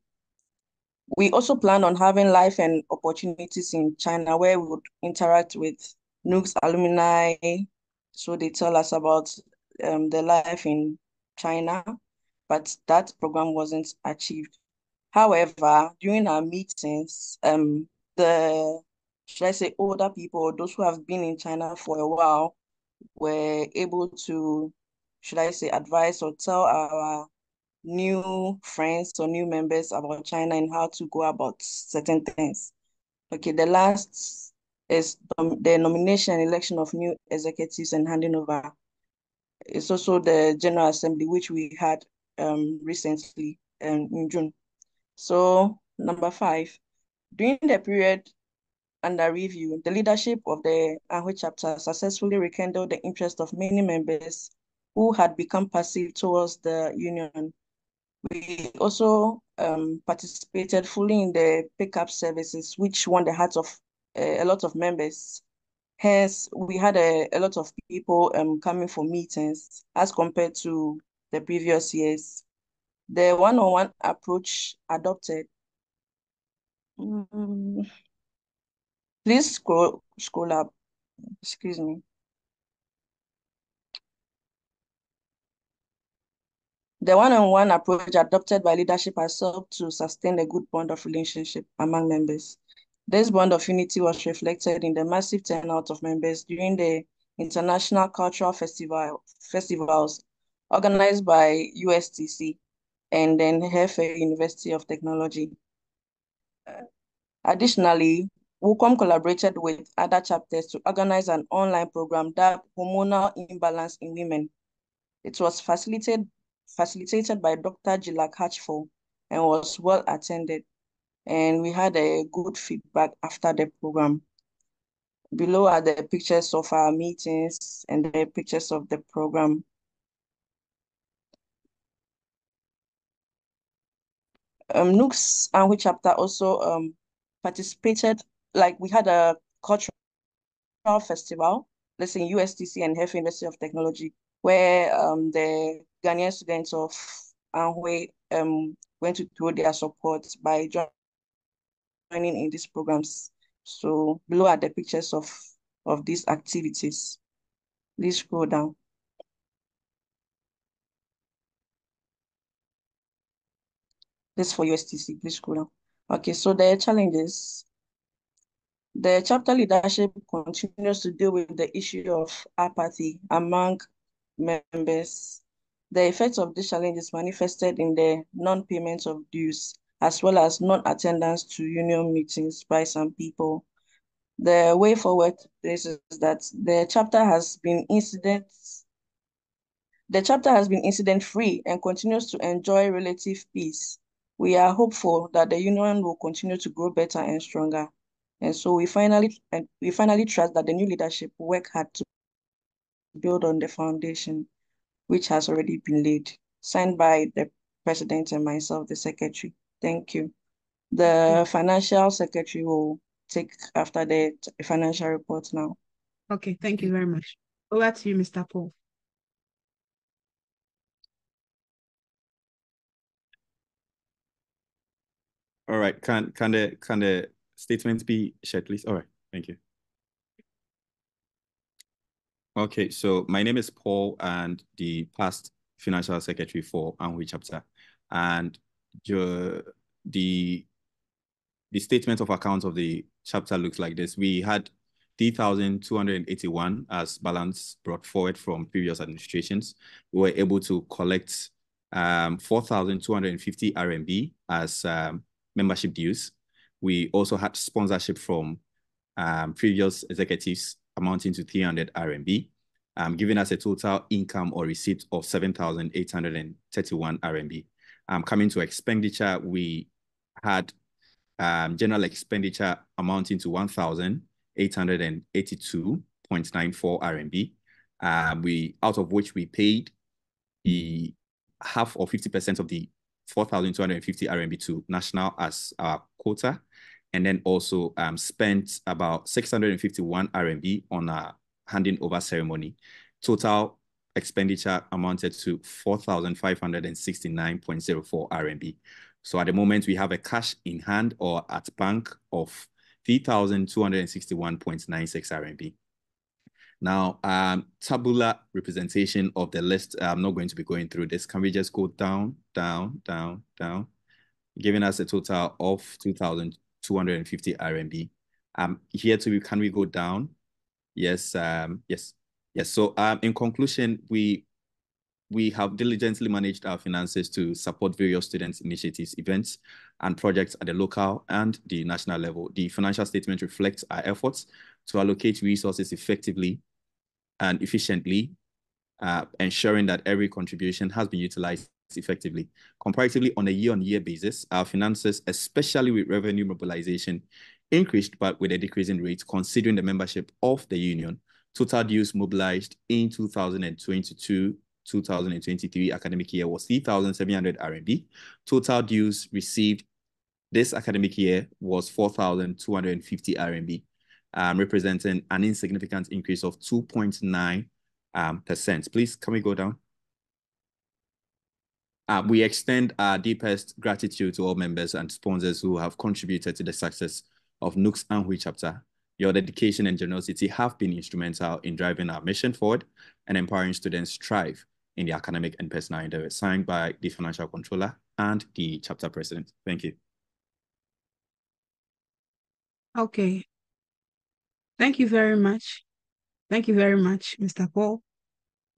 We also plan on having life and opportunities in China where we would interact with NUGS alumni. So they tell us about um, the life in China, but that program wasn't achieved. However, during our meetings, um, the should I say older people, those who have been in China for a while, were able to, should I say, advise or tell our new friends or new members about China and how to go about certain things. Okay, the last is the nomination and election of new executives and handing over. It's also the General Assembly, which we had um, recently um, in June. So number five, during the period under review, the leadership of the Anhui chapter successfully rekindled the interest of many members who had become passive towards the union. We also um, participated fully in the pickup services, which won the hearts of uh, a lot of members. Hence, we had a, a lot of people um, coming for meetings as compared to the previous years. The one-on-one -on -one approach adopted mm, Please scroll scroll up. Excuse me. The one-on-one -on -one approach adopted by leadership has served to sustain a good bond of relationship among members. This bond of unity was reflected in the massive turnout of members during the International Cultural Festival festivals organized by USTC and then Hefei University of Technology. Additionally, WOCOM collaborated with other chapters to organize an online program that hormonal imbalance in women. It was facilitated, facilitated by Dr. Gilak Hatchful and was well attended. And we had a good feedback after the program. Below are the pictures of our meetings and the pictures of the program. Um, NUGS Anhui chapter also um, participated like we had a cultural festival, let's say USTC and Hefei University of Technology, where um, the Ghanaian students of Anhui um, went to throw their support by joining in these programs. So below are the pictures of, of these activities. Please scroll down. This for USTC, please scroll down. Okay, so the challenges the chapter leadership continues to deal with the issue of apathy among members. The effects of this challenge is manifested in the non-payment of dues, as well as non-attendance to union meetings by some people. The way forward is that the chapter has been incident the chapter has been incident-free and continues to enjoy relative peace. We are hopeful that the union will continue to grow better and stronger. And so we finally and we finally trust that the new leadership work hard to build on the foundation which has already been laid, signed by the president and myself, the secretary. Thank you. The financial secretary will take after the financial report now. Okay, thank you very much. Over to you, Mr. Paul. All right, can can the can the statements be shared, please? All right, thank you. Okay, so my name is Paul and the past financial secretary for Anhui chapter. And the, the, statement of accounts of the chapter looks like this. We had 3,281 as balance brought forward from previous administrations. We were able to collect um, 4,250 RMB as um, membership dues. We also had sponsorship from um, previous executives amounting to 300 RMB, um, giving us a total income or receipt of 7,831 RMB. Um, coming to expenditure, we had um, general expenditure amounting to 1,882.94 RMB. Um, we out of which we paid the half or 50% of the 4,250 RMB to national as our quota, and then also um, spent about 651 RMB on a handing over ceremony. Total expenditure amounted to 4,569.04 RMB. So at the moment, we have a cash in hand or at bank of 3,261.96 RMB. Now, um, tabular representation of the list, I'm not going to be going through this. Can we just go down, down, down, down, giving us a total of 2,250 RMB. Um, here too, can we go down? Yes, um, yes, yes. So um, in conclusion, we we have diligently managed our finances to support various students' initiatives, events, and projects at the local and the national level. The financial statement reflects our efforts to allocate resources effectively and efficiently, uh, ensuring that every contribution has been utilized effectively. Comparatively, on a year-on-year -year basis, our finances, especially with revenue mobilization, increased but with a decreasing rate considering the membership of the union. Total dues mobilized in 2022 2023 academic year was 3,700 RMB. Total dues received this academic year was 4,250 RMB, um, representing an insignificant increase of 2.9 um, percent. Please, can we go down? Uh, we extend our deepest gratitude to all members and sponsors who have contributed to the success of NUGS and Anhui chapter. Your dedication and generosity have been instrumental in driving our mission forward and empowering students to thrive in the academic and personal endeavors, signed by the financial controller and the chapter president. Thank you. Okay. Thank you very much. Thank you very much, Mr. Paul.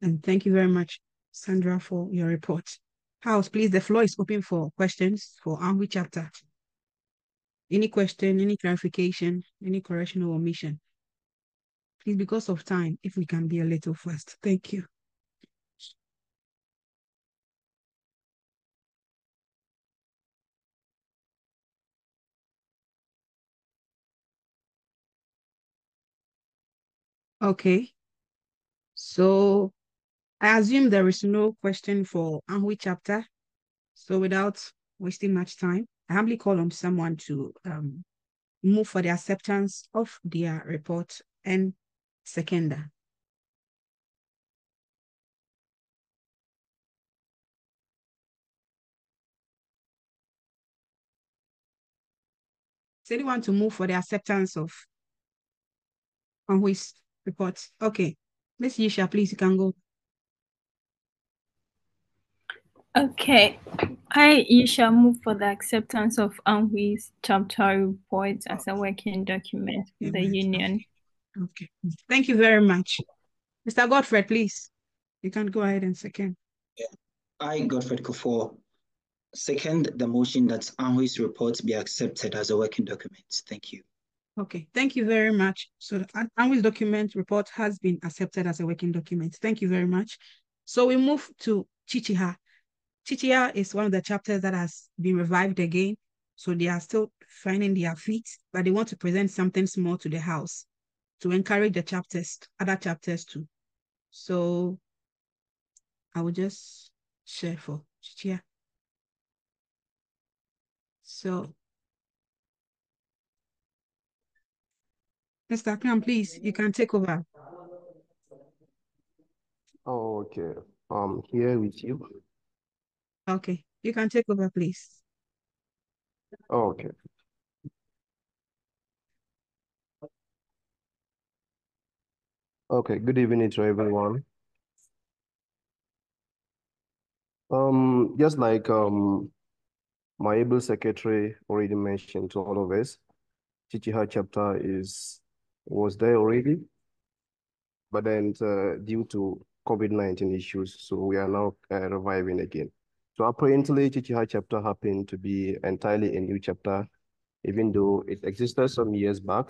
And thank you very much, Sandra, for your report. House, please, the floor is open for questions for Anhui chapter. Any question, any clarification, any correction or omission? Please, because of time, if we can be a little fast. Thank you. Okay. So I assume there is no question for Anhui chapter. So without wasting much time, I humbly call on someone to um, move for the acceptance of their report and seconder. Does anyone to move for the acceptance of Anhui's report? Okay. Miss Yisha, please, you can go. Okay. I, Yisha, move for the acceptance of Anhui's chapter report as a working document for the union. Okay. Thank you very much. Mr. Godfred, please. You can go ahead and second. Yeah. I, Godfred Kufuor, second the motion that Anhui's report be accepted as a working document. Thank you. Okay, thank you very much. So the Anhui's document report has been accepted as a working document. Thank you very much. So we move to Qiqihar. Qiqihar is one of the chapters that has been revived again. So they are still finding their feet, but they want to present something small to the house to encourage the chapters, other chapters too. So I will just share for Qiqihar. So Mr. Akram, please, you can take over. Oh, okay. I'm here with you. Okay, you can take over, please. Okay. Okay, good evening to everyone. Um, just like um my able secretary already mentioned to all of us, Qiqihar chapter is was there already, but then uh, due to COVID-19 issues, so we are now uh, reviving again. So apparently, Qiqihar chapter happened to be entirely a new chapter, even though it existed some years back,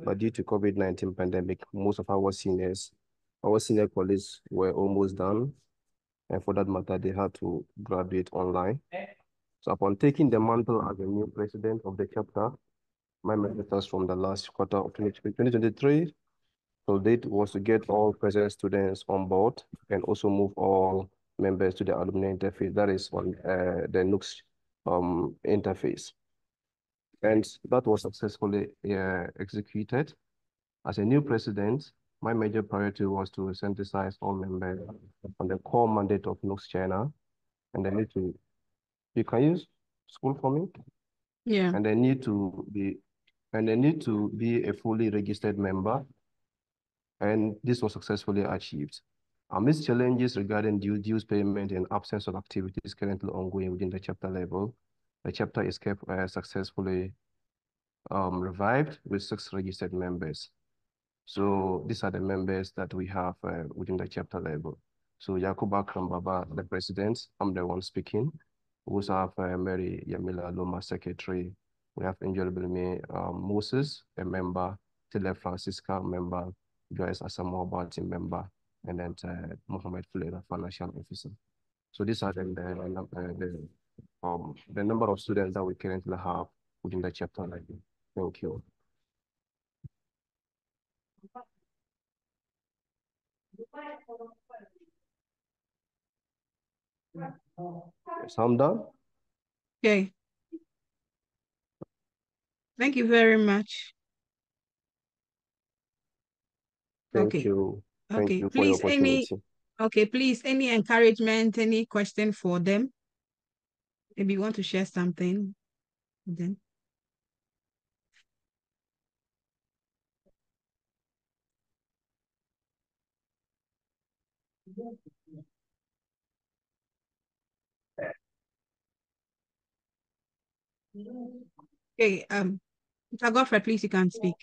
but due to COVID-19 pandemic, most of our seniors, our senior colleagues were almost done. And for that matter, they had to graduate online. So upon taking the mantle as a new president of the chapter, my messages from the last quarter of 2023, so date was to get all present students on board and also move all members to the alumni interface. That is on uh, the NUGS um, interface. And that was successfully uh, executed. As a new president, my major priority was to synthesize all members on the core mandate of NUGS China. And I need to, you can use school for me. Yeah. And they need to be and they need to be a fully registered member. And this was successfully achieved. Amidst challenges regarding due dues payment and absence of activities currently ongoing within the chapter level, the chapter is kept uh, successfully um, revived with six registered members. So these are the members that we have uh, within the chapter level. So Yakuba Krambaba, the president, I'm the one speaking. We also have uh, Mary Yamila Loma, secretary. We have Angel Bilme um, Moses, a member, Tile Francisca, member, Joyce Asamoah team member, and then uh, Mohammed Fulera, financial officer. So these are the, the, uh, the, um, the number of students that we currently have within the chapter. Thank you. Yes, I'm done. Okay. Thank you very much. Thank okay. you. Thank okay. please, any okay, please, any encouragement, any question for them? Maybe you want to share something then. Okay, um, Mr. Godfrey, please, you can speak.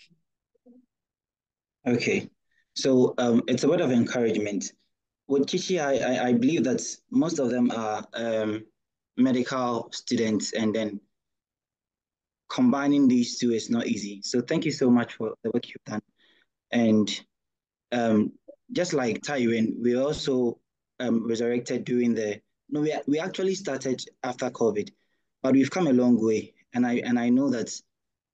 Okay, so um, it's a word of encouragement. With Chichi, I, I, I believe that most of them are um, medical students, and then combining these two is not easy. So thank you so much for the work you've done. And um, just like Taiyuan, we also um, resurrected during the, no, we, we actually started after COVID, but we've come a long way. And I, and I know that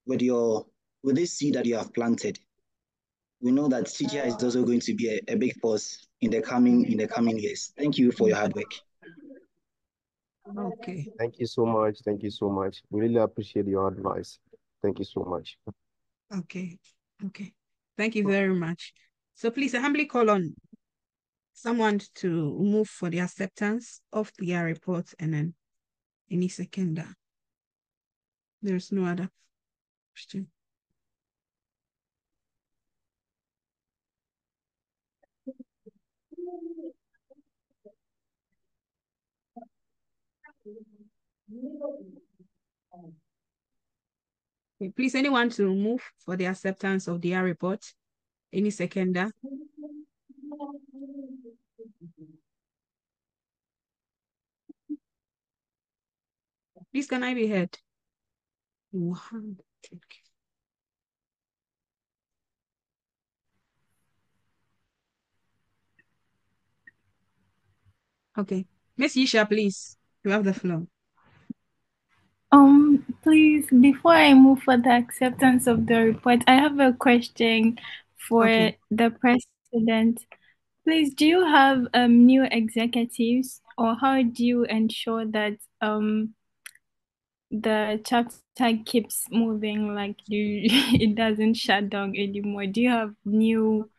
with your, with this seed that you have planted, we know that CGI is also going to be a, a big force in the coming, in the coming years. Thank you for your hard work. Okay. Thank you so much. Thank you so much. We really appreciate your advice. Thank you so much. Okay. Okay. Thank you very much. So please, I humbly call on someone to move for the acceptance of the report and then any seconder. There's no other question. Okay, please, anyone to move for the acceptance of the report? Any seconder? Please, can I be heard? Okay. Okay. Miss Yisha, please, you have the floor. Um, please, before I move for the acceptance of the report, I have a question for Okay. the president. Please, do you have um new executives or how do you ensure that um the chapter keeps moving like you it doesn't shut down anymore? Do you have new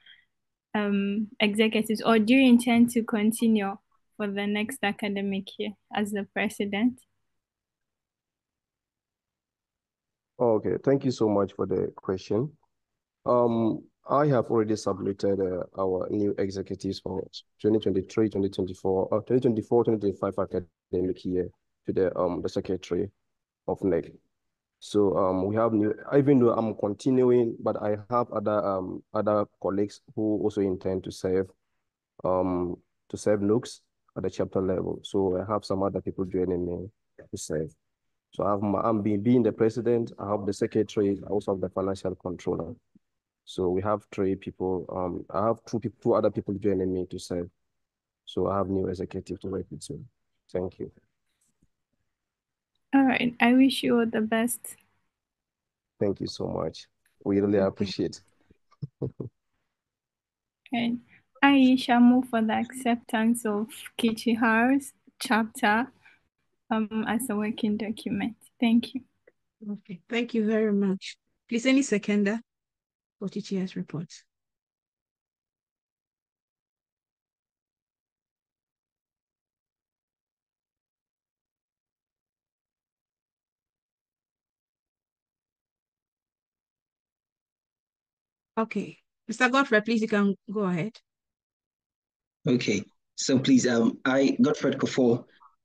um executives or do you intend to continue for the next academic year as the president? Okay, thank you so much for the question. Um, I have already submitted uh, our new executives for 2023, 2024, uh, 2024, 2025 academic year to the um the secretary of NEC. So um we have new even though I'm continuing, but I have other um other colleagues who also intend to serve um to serve NUGS at the chapter level. So I have some other people joining me to serve. So I have my, I'm being, being the president, I have the secretary, I also have the financial controller. So we have three people. Um, I have two people, two other people joining me to serve. So I have new executive to work with me. Thank you. All right. I wish you all the best. Thank you so much. We really appreciate. And Aisha move for the acceptance of Kichiharu's chapter um, as a working document. Thank you. Okay, thank you very much. Please, any seconder for TTS report. Okay. Mr. Godfrey, please, you can go ahead. Okay. So please, um, I, Godfred Kufuor,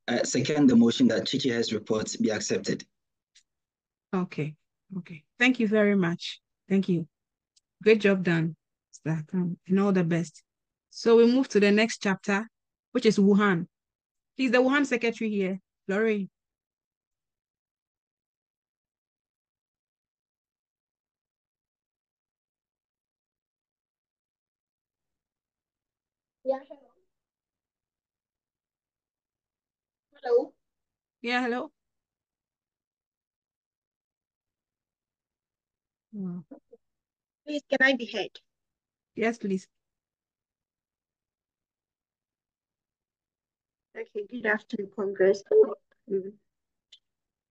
uh, second the motion that Chichi's report be accepted. Okay. Okay. Thank you very much. Thank you. Great job done. Um, and all the best. So we move to the next chapter, which is Wuhan. Please, the Wuhan secretary here, Lorraine. Hello. Yeah, hello. Please, can I be heard? Yes, please. Okay, good afternoon, Congress. Um,